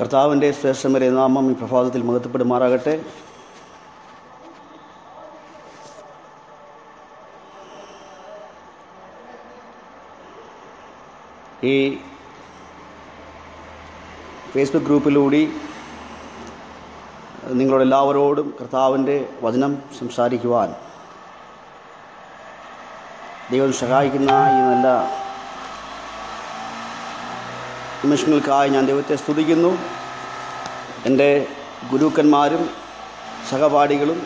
കർത്താവിന്റെ ശ്രേഷ്ഠമരെ നാമം ഈ പ്രഭാതത്തിൽ മഹത്വപ്പെടുമാറാകട്ടെ. ഈ ഫേസ്ബുക്ക് ഗ്രൂപ്പിലൂടെ നിങ്ങളെല്ലാവരോടും കർത്താവിന്റെ വചനം സംസാരിക്കുവാൻ ദൈവം സഹായിക്കുന്ന ഈ നല്ല നിമിഷങ്ങൾക്കായി ഞാൻ ദൈവത്തെ സ്തുതിക്കുന്നു. എന്റെ ഗുരുക്കന്മാരും സഹപാഠികളും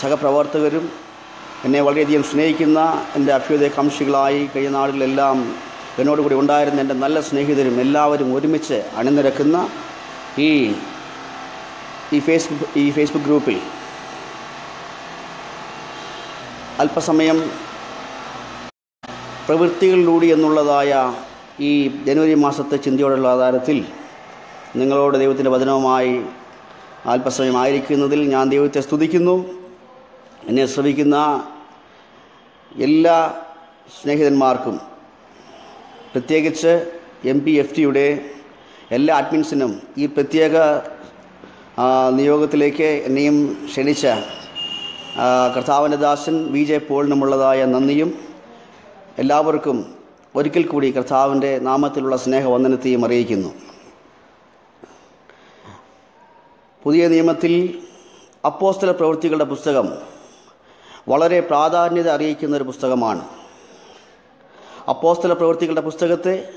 സഹപ്രവർത്തകരും എന്നെ വളരെയധികം സ്നേഹിക്കുന്ന എന്റെ അഭ്യുദയ കംഷികളായി കഴിഞ്ഞ നാടുകളിലെല്ലാം എന്നോടുകൂടി ഉണ്ടായിരുന്ന എന്റെ നല്ല സ്നേഹിതരും എല്ലാവരും ഒരുമിച്ച് അണിനിരക്കുന്ന ഈ ഈ ഫേസ്ബുക്ക് ഈ ഫേസ്ബുക്ക് ഗ്രൂപ്പിൽ അല്പസമയം പ്രവൃത്തികളിലൂടെ എന്നുള്ളതായ ഈ ജനുവരി മാസത്തെ ചിന്തയോടുള്ള ആധാരത്തിൽ നിങ്ങളോട് ദൈവത്തിന്റെ വചനവുമായി അല്പസമയം ആയിരിക്കുന്നതിൽ ഞാൻ ദൈവത്തെ സ്തുതിക്കുന്നു. എന്നെ ശ്രമിക്കുന്ന എല്ലാ സ്നേഹിതന്മാർക്കും പ്രത്യേകിച്ച് എം പി എഫ് ടിയുടെ എല്ലാ അഡ്മിൻസിനും ഈ പ്രത്യേക നിയോഗത്തിലേക്ക് എന്നെയും ക്ഷണിച്ച കർത്താവിന്റെ ദാസൻ വി ജെ പോളിനുമുള്ളതായ നന്ദിയും എല്ലാവർക്കും ഒരിക്കൽ കൂടി കർത്താവിന്റെ നാമത്തിലുള്ള സ്നേഹവന്ദനത്തെയും അറിയിക്കുന്നു. പുതിയ നിയമത്തിൽ അപ്പോസ്തല പ്രവൃത്തികളുടെ പുസ്തകം വളരെ പ്രാധാന്യത അറിയിക്കുന്ന ഒരു പുസ്തകമാണ്. അപ്പോസ്തല പ്രവൃത്തികളുടെ പുസ്തകത്തെ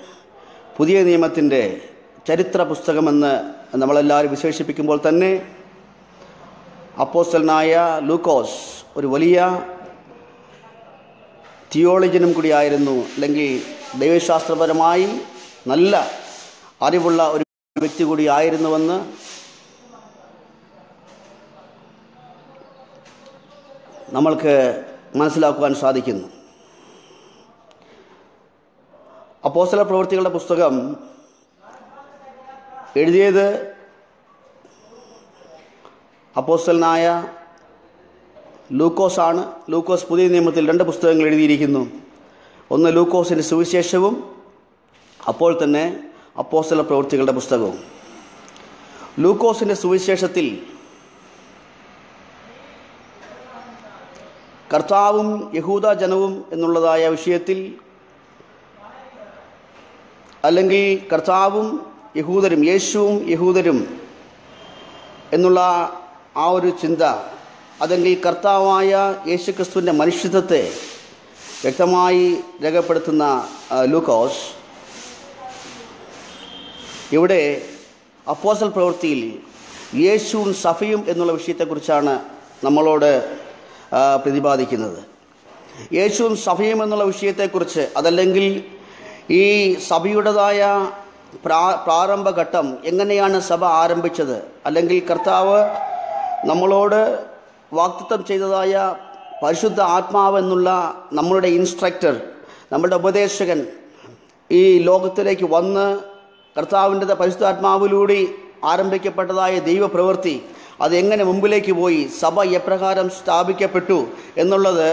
പുതിയ നിയമത്തിന്റെ ചരിത്ര പുസ്തകമെന്ന് നമ്മളെല്ലാവരും വിശേഷിപ്പിക്കുമ്പോൾ തന്നെ അപ്പോസ്തലനായ ലൂക്കോസ് ഒരു വലിയ തിയോളജിനും കൂടിയായിരുന്നു അല്ലെങ്കിൽ ദൈവശാസ്ത്രപരമായി നല്ല അറിവുള്ള ഒരു വ്യക്തി കൂടിയായിരുന്നുവെന്ന് നമ്മൾക്ക് മനസ്സിലാക്കുവാൻ സാധിക്കുന്നു. അപ്പോസ്തല പ്രവൃത്തികളുടെ പുസ്തകം എഴുതിയത് അപ്പോസ്തലനായ ലൂക്കോസ് ആണ് ലൂക്കോസ് പുതിയ നിയമത്തിൽ രണ്ട് പുസ്തകങ്ങൾ എഴുതിയിരിക്കുന്നു. ഒന്ന് ലൂക്കോസിന്റെ സുവിശേഷവും അപ്പോൾ തന്നെ അപ്പോസ്തല പ്രവൃത്തികളുടെ പുസ്തകവും. ലൂക്കോസിന്റെ സുവിശേഷത്തിൽ കർത്താവും യഹൂദ ജനവും എന്നുള്ളതായ വിഷയത്തിൽ അല്ലെങ്കിൽ കർത്താവും യഹൂദരും യേശുവും യഹൂദരും എന്നുള്ള ആ ഒരു ചിന്ത അല്ലെങ്കിൽ കർത്താവായ യേശുക്രിസ്തുവിന്റെ മനുഷ്യത്വത്തെ വ്യക്തമായി രേഖപ്പെടുത്തുന്ന ലൂക്കോസ്. ഇവിടെ അപ്പോസൽ പ്രവൃത്തിയിൽ യേശുവും സഫയും എന്നുള്ള വിഷയത്തെക്കുറിച്ചാണ് നമ്മളോട് പ്രതിപാദിക്കുന്നത്. യേശുവും സഫയും എന്നുള്ള വിഷയത്തെക്കുറിച്ച് അതല്ലെങ്കിൽ ഈ സഭയുടേതായ പ്രാ പ്രാരംഭഘട്ടം എങ്ങനെയാണ് സഭ ആരംഭിച്ചത്? അല്ലെങ്കിൽ കർത്താവ് നമ്മളോട് വാക്തത്വം ചെയ്തതായ പരിശുദ്ധ ആത്മാവ് എന്നുള്ള നമ്മളുടെ ഇൻസ്ട്രക്ടർ നമ്മളുടെ ഉപദേശകൻ ഈ ലോകത്തിലേക്ക് വന്ന് കർത്താവിന്റെ പരിശുദ്ധാത്മാവിലൂടെ ആരംഭിക്കപ്പെട്ടതായ ദൈവപ്രവൃത്തി എങ്ങനെ മുമ്പിലേക്ക് പോയി സഭ എപ്രകാരം സ്ഥാപിക്കപ്പെട്ടു എന്നുള്ളത്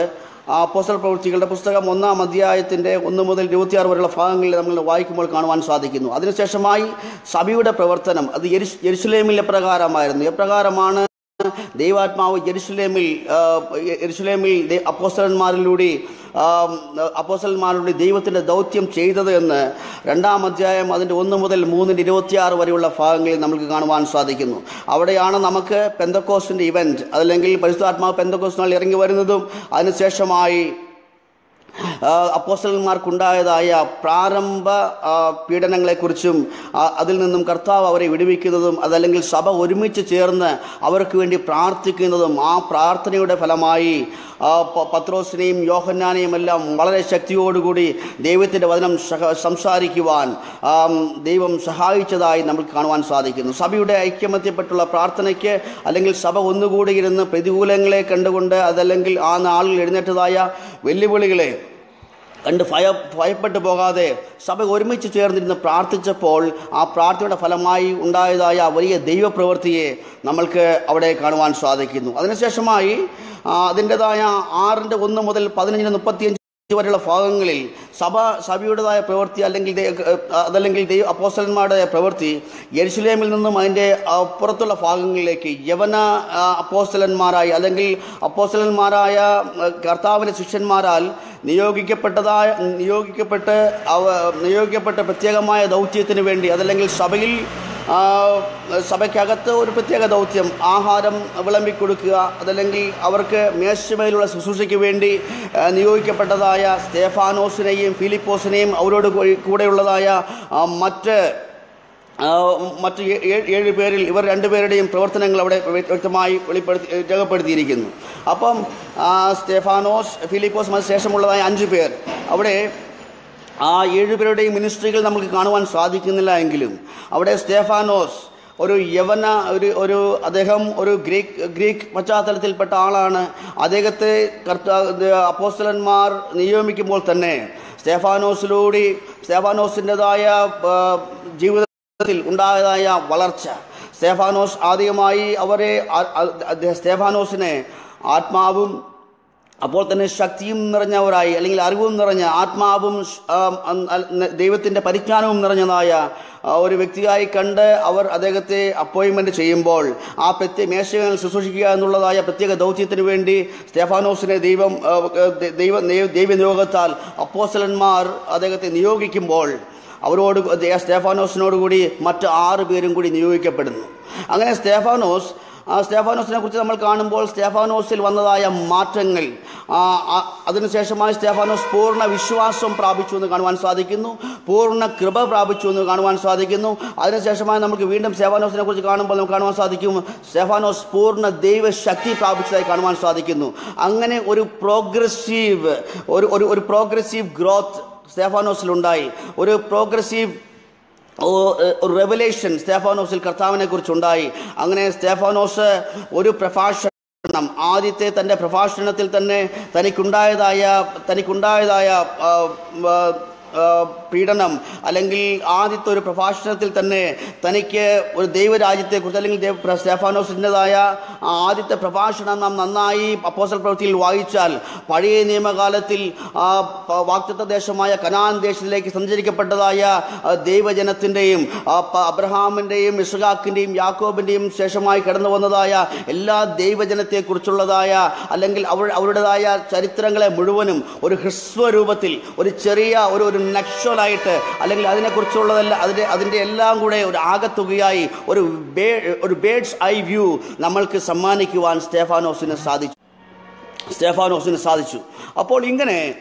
ആ പോസ്റ്റൽ പ്രവൃത്തികളുടെ പുസ്തകം ഒന്നാം അധ്യായത്തിന്റെ ഒന്ന് മുതൽ ഇരുപത്തിയാറ് വരെയുള്ള ഭാഗങ്ങളിൽ നമ്മൾ വായിക്കുമ്പോൾ കാണുവാൻ സാധിക്കുന്നു. അതിനുശേഷമായി സഭയുടെ പ്രവർത്തനം അത് എരിശ് എരിശുലേമിൽ എപ്രകാരമായിരുന്നു എപ്രകാരമാണ് ദൈവാത്മാവ് ജെറുസലേമിൽ ജെറുസലേമിൽ അപ്പോസ്റ്റലന്മാരിലൂടെ അപ്പോസ്തലന്മാരിലൂടെ ദൈവത്തിന്റെ ദൗത്യം ചെയ്തത് എന്ന് രണ്ടാം അധ്യായം അതിന്റെ ഒന്ന് മുതൽ മൂന്നിന്റെ ഇരുപത്തിയാറ് വരെയുള്ള ഭാഗങ്ങളിൽ നമുക്ക് കാണുവാൻ സാധിക്കുന്നു. അവിടെയാണ് നമുക്ക് പെന്തക്കോസിന്റെ ഇവന്റ് അതല്ലെങ്കിൽ പരിശുദ്ധാത്മാവ് പെന്തക്കോസ് നാൾ ഇറങ്ങി വരുന്നതും അതിനുശേഷമായി അപ്പോസ്റ്റലന്മാർക്കുണ്ടായതായ പ്രാരംഭ പീഡനങ്ങളെക്കുറിച്ചും അതിൽ നിന്നും കർത്താവ് അവരെ വിടുവിക്കുന്നതും അതല്ലെങ്കിൽ സഭ ഒരുമിച്ച് ചേർന്ന് അവർക്ക് വേണ്ടി പ്രാർത്ഥിക്കുന്നതും ആ പ്രാർത്ഥനയുടെ ഫലമായി പത്രോസിനെയും യോഹന്നാനെയും എല്ലാം വളരെ ശക്തിയോടുകൂടി ദൈവത്തിന്റെ വചനം സംസാരിക്കുവാൻ ദൈവം സഹായിച്ചതായി നമ്മൾ കാണുവാൻ സാധിക്കുന്നു. സഭയുടെ ഐക്യമത്യപ്പെട്ടുള്ള പ്രാർത്ഥനയ്ക്ക് അല്ലെങ്കിൽ സഭ ഒന്നുകൂടി ഇരുന്ന് പ്രതികൂലങ്ങളെ കണ്ടുകൊണ്ട് അതല്ലെങ്കിൽ ആ നാളിൽ എഴുന്നേറ്റതായ വെല്ലുവിളികളെ കണ്ട് ഭയ ഭയപ്പെട്ടു പോകാതെ സഭ ഒരുമിച്ച് ചേർന്നിരുന്ന് പ്രാർത്ഥിച്ചപ്പോൾ ആ പ്രാർത്ഥനയുടെ ഫലമായി ഉണ്ടായതായ വലിയ ദൈവപ്രവൃത്തിയെ നമ്മൾക്ക് അവിടെ കാണുവാൻ സാധിക്കുന്നു. അതിനുശേഷമായി അതിന്റെതായ ആറിന്റെ ഒന്ന് മുതൽ പതിനഞ്ചിന് മുപ്പത്തിയഞ്ച് വരെയുള്ള ഭാഗങ്ങളിൽ സഭ സഭയുടേതായ പ്രവൃത്തി അല്ലെങ്കിൽ അതല്ലെങ്കിൽ ദൈവ അപ്പോസ്റ്റലന്മാരുടെ പ്രവൃത്തി യരിശുലേമിൽ നിന്നും അതിന്റെ അപ്പുറത്തുള്ള ഭാഗങ്ങളിലേക്ക് യവന അപ്പോസ്റ്റലന്മാരായി അല്ലെങ്കിൽ അപ്പോസ്റ്റലന്മാരായ കർത്താവിന്റെ ശിഷ്യന്മാരാൽ നിയോഗിക്കപ്പെട്ടതായ നിയോഗിക്കപ്പെട്ട് അവ നിയോഗിക്കപ്പെട്ട പ്രത്യേകമായ ദൗത്യത്തിന് വേണ്ടി അതല്ലെങ്കിൽ സഭയിൽ സഭയ്ക്കകത്ത് ഒരു പ്രത്യേക ദൗത്യം. ആഹാരം വിളമ്പിക്കൊടുക്കുക അതല്ലെങ്കിൽ അവർക്ക് മേശമേലുള്ള ശുശ്രൂഷയ്ക്ക് വേണ്ടി നിയോഗിക്കപ്പെട്ടതായ സ്റ്റേഫാനോസിനെയും ഫിലിപ്പോസിനെയും അവരോട് കൂടെയുള്ളതായ മറ്റ് മറ്റ് ഏഴ് പേരിൽ ഇവർ രണ്ടുപേരുടെയും പ്രവർത്തനങ്ങൾ അവിടെ വ്യക്തമായി വെളിപ്പെടുത്തി രേഖപ്പെടുത്തിയിരിക്കുന്നു. അപ്പം സ്റ്റെഫാനോസ് ഫിലിപ്പോസ് ശേഷമുള്ളതായ അഞ്ച് പേർ അവിടെ ആ ഏഴുപേരുടെയും മിനിസ്ട്രികൾ നമുക്ക് കാണുവാൻ സാധിക്കുന്നില്ല എങ്കിലും അവിടെ സ്റ്റേഫാനോസ് ഒരു യവന ഒരു ഒരു അദ്ദേഹം ഒരു ഗ്രീക്ക് ഗ്രീക്ക് പശ്ചാത്തലത്തിൽപ്പെട്ട ആളാണ്. അദ്ദേഹത്തെ കർത്താ അപ്പോസ്റ്റലന്മാർ നിയോഗിക്കുമ്പോൾ തന്നെ സ്റ്റേഫാനോസിലൂടെ സ്റ്റേഫാനോസിന്റെതായ ജീവിതത്തിൽ ഉണ്ടായതായ വളർച്ച. സ്റ്റേഫാനോസ് ആദ്യമായി അവരെ സ്റ്റേഫാനോസിനെ ആത്മാവും അപ്പോൾ തന്നെ ശക്തിയും നിറഞ്ഞവരായി അല്ലെങ്കിൽ അറിവും നിറഞ്ഞ ആത്മാവും ദൈവത്തിന്റെ പരിജ്ഞാനവും നിറഞ്ഞതായ ഒരു വ്യക്തിയായി കണ്ട് അവർ അദ്ദേഹത്തെ അപ്പോയിൻമെന്റ് ചെയ്യുമ്പോൾ ആ പ്രത്യേക മേശകൾ ശുശ്രൂഷിക്കുക എന്നുള്ളതായ പ്രത്യേക ദൗത്യത്തിന് വേണ്ടി സ്റ്റെഫാനോസിനെ ദൈവം ദൈവ ദൈവ- നിയോഗത്താൽ അപ്പോസ്റ്റലന്മാർ അദ്ദേഹത്തെ നിയോഗിക്കുമ്പോൾ അവരോട് ദേ- സ്റ്റെഫാനോസിനോട് കൂടി മറ്റ് ആറ് പേരും കൂടി നിയോഗിക്കപ്പെടുന്നു. അങ്ങനെ സ്റ്റെഫാനോസ് ആ സ്റ്റെഫാനോസിനെ കുറിച്ച് നമ്മൾ കാണുമ്പോൾ സ്റ്റേഫാനോസിൽ വന്നതായ മാറ്റങ്ങൾ അതിനുശേഷമായി സ്റ്റേഫാനോസ് പൂർണ വിശ്വാസം പ്രാപിച്ചു എന്ന് കാണുവാൻ സാധിക്കുന്നു പൂർണ കൃപ പ്രാപിച്ചു എന്ന് കാണുവാൻ സാധിക്കുന്നു. അതിനുശേഷമായി നമുക്ക് വീണ്ടും സ്റ്റേഫാനോസിനെ കുറിച്ച് കാണുമ്പോൾ നമുക്ക് കാണുവാൻ സാധിക്കും സ്റ്റേഫാനോസ് പൂർണ ദൈവശക്തി പ്രാപിച്ചതായി കാണുവാൻ സാധിക്കുന്നു. അങ്ങനെ ഒരു പ്രോഗ്രസീവ് ഒരു ഒരു പ്രോഗ്രസീവ് ഗ്രോത്ത് സ്റ്റേഫാനോസിലുണ്ടായി. ഒരു പ്രോഗ്രസീവ് റെവലേഷൻ സ്റ്റേഫാനോസിൽ കർത്താവിനെ കുറിച്ചുണ്ടായി അങ്ങനെ സ്റ്റേഫാനോസ് ഒരു പ്രഭാഷണം ആദ്യത്തെ തന്റെ പ്രഭാഷണത്തിൽ തന്നെ തനിക്കുണ്ടായതായ തനിക്കുണ്ടായതായ പീഡനം അല്ലെങ്കിൽ ആദ്യത്തെ ഒരു പ്രഭാഷണത്തിൽ തന്നെ തനിക്ക് ഒരു ദൈവരാജ്യത്തെക്കുറിച്ച് അല്ലെങ്കിൽ ദൈവ സ്റ്റെഫാനോസിന്റെതായ ആദ്യത്തെ പ്രഭാഷണം നാം നന്നായി അപ്പോസൽ പ്രവൃത്തിയിൽ വായിച്ചാൽ പഴയ നിയമകാലത്തിൽ പ- ദേശമായ കനാൻ ദേശത്തിലേക്ക് സഞ്ചരിക്കപ്പെട്ടതായ ദൈവജനത്തിന്റെയും അബ്രഹാമിന്റെയും ഇസ്ഹാക്കിന്റെയും യാക്കോബിന്റെയും ശേഷമായി കടന്നു വന്നതായ എല്ലാ ദൈവജനത്തെക്കുറിച്ചുള്ളതായ അല്ലെങ്കിൽ അവർ അവരുടേതായ ചരിത്രങ്ങളെ മുഴുവനും ഒരു ഹ്രസ്വരൂപത്തിൽ ഒരു ചെറിയ ഒരു ഒരു നക്ഷലായിട്ട് അല്ലെങ്കിൽ അതിനെക്കുറിച്ചുള്ളതല്ല അതിന്റെ അതിന്റെ എല്ലാം കൂടെ ഒരു ആകത്തുകയായി ഒരു ബേ ഒരു ബേഡ്സ് ഐ വ്യൂ നമ്മൾക്ക് സമ്മാനിക്കുവാൻ സ്റ്റേഫാനോസിന് സാധിച്ചു. സ്റ്റേഫാനോസിന് സാധിച്ചു. അപ്പോൾ ഇങ്ങനെ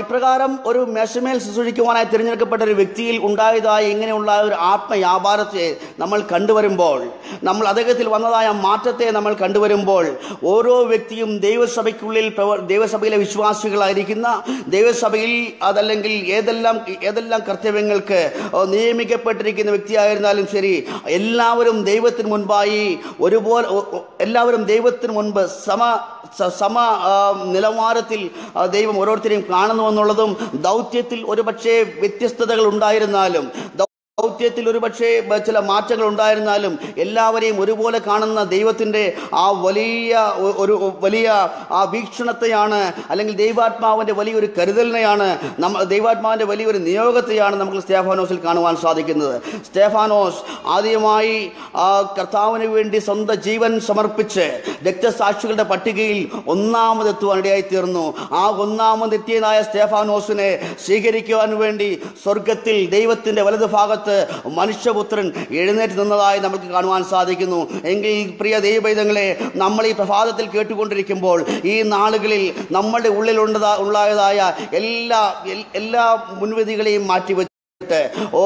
ഇപ്രകാരം ഒരു മേശമേൽ ശുശ്രൂഷിക്കുവാനായി തിരഞ്ഞെടുക്കപ്പെട്ട ഒരു വ്യക്തിയിൽ ഉണ്ടായതായ ഇങ്ങനെയുള്ള ഒരു ആത്മവ്യാപാരത്തെ നമ്മൾ കണ്ടുവരുമ്പോൾ നമ്മൾ അദ്ദേഹത്തിൽ വന്നതായ മാറ്റത്തെ നമ്മൾ കണ്ടുവരുമ്പോൾ ഓരോ വ്യക്തിയും ദൈവസഭയ്ക്കുള്ളിൽ ദൈവസഭയിലെ വിശ്വാസികളായിരിക്കുന്ന ദൈവസഭയിൽ അതല്ലെങ്കിൽ ഏതെല്ലാം ഏതെല്ലാം കർത്തവ്യങ്ങൾക്ക് നിയമിക്കപ്പെട്ടിരിക്കുന്ന വ്യക്തിയായിരുന്നാലും ശരി എല്ലാവരും ദൈവത്തിന് മുൻപായി ഒരുപോലെ എല്ലാവരും ദൈവത്തിന് മുൻപ് സമ സമ നിലവാരത്തിൽ ദൈവം ഓരോരുത്തരെയും കാണുന്നുവെന്നുള്ളതും ദൗത്യത്തിൽ ഒരുപക്ഷെ വ്യത്യസ്തതകൾ ഉണ്ടായിരുന്നാലും ദൗത്യത്തിൽ ഒരുപക്ഷെ ചില മാറ്റങ്ങൾ ഉണ്ടായിരുന്നാലും എല്ലാവരെയും ഒരുപോലെ കാണുന്ന ദൈവത്തിന്റെ ആ വലിയ ഒരു വലിയ ആ വീക്ഷണത്തെയാണ് അല്ലെങ്കിൽ ദൈവാത്മാവിന്റെ വലിയൊരു കരുതലിനെയാണ് നമ്മൾ ദൈവാത്മാവിന്റെ വലിയൊരു നിയോഗത്തെയാണ് നമുക്ക് സ്റ്റേഫാനോസിൽ കാണുവാൻ സാധിക്കുന്നത്. സ്റ്റേഫാനോസ് ആദ്യമായി ആ കർത്താവിന് വേണ്ടി സ്വന്തം ജീവൻ സമർപ്പിച്ച് രക്തസാക്ഷികളുടെ പട്ടികയിൽ ഒന്നാമതെത്തുവാൻ ഇടയായിത്തീർന്നു. ആ ഒന്നാമതെത്തിയതായ സ്റ്റേഫാനോസിനെ സ്വീകരിക്കുവാൻ വേണ്ടി സ്വർഗത്തിൽ ദൈവത്തിന്റെ വലതു ഭാഗത്ത് മനുഷ്യപുത്രൻ എഴുന്നേറ്റ് നിന്നതായി നമുക്ക് കാണുവാൻ സാധിക്കുന്നു. എങ്കിൽ പ്രിയ ദൈവഭൈതങ്ങളെ നമ്മൾ ഈ പ്രഭാതത്തിൽ കേട്ടുകൊണ്ടിരിക്കുമ്പോൾ ഈ നാളുകളിൽ നമ്മളുടെ ഉള്ളിലുണ്ടതാ ഉള്ളതായ എല്ലാ എല്ലാ മുൻവിധികളെയും മാറ്റിവെച്ച് ഓ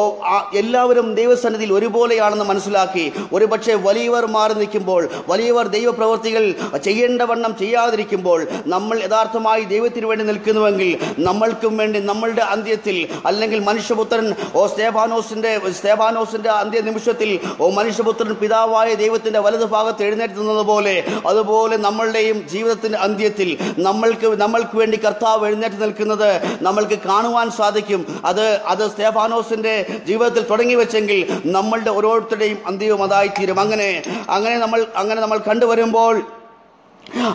എല്ലാവരും ദൈവസന്നിധിയിൽ ഒരുപോലെയാണെന്ന് മനസ്സിലാക്കി. ഒരുപക്ഷെ വലിയവർ മാറി നിൽക്കുമ്പോൾ വലിയവർ ദൈവപ്രവർത്തികൾ ചെയ്യേണ്ടവണ്ണം ചെയ്യാതിരിക്കുമ്പോൾ നമ്മൾ യഥാർത്ഥമായി ദൈവത്തിന് വേണ്ടി നിൽക്കുന്നുവെങ്കിൽ നമ്മൾക്കും വേണ്ടി നമ്മളുടെ അന്ത്യത്തിൽ അല്ലെങ്കിൽ മനുഷ്യപുത്രൻ ഓ സ്തേഫാനോസിന്റെ സ്തേഫാനോസിന്റെ അന്ത്യ നിമിഷത്തിൽ ഓ മനുഷ്യപുത്രൻ പിതാവായ ദൈവത്തിന്റെ വലത് ഭാഗത്ത് എഴുന്നേറ്റുന്നത് പോലെ അതുപോലെ നമ്മളുടെയും ജീവിതത്തിന്റെ അന്ത്യത്തിൽ നമ്മൾക്ക് നമ്മൾക്ക് വേണ്ടി കർത്താവ് എഴുന്നേറ്റ് നിൽക്കുന്നത് നമ്മൾക്ക് കാണുവാൻ സാധിക്കും. അത് അത് സ്റ്റേഫാനോസിന്റെ ജീവിതത്തിൽ തുടങ്ങി വെച്ചെങ്കിൽ നമ്മളുടെ ഓരോരുത്തരുടെയും അന്ത്യവും അതായി തീരും അങ്ങനെ അങ്ങനെ നമ്മൾ അങ്ങനെ നമ്മൾ കണ്ടുവരുമ്പോൾ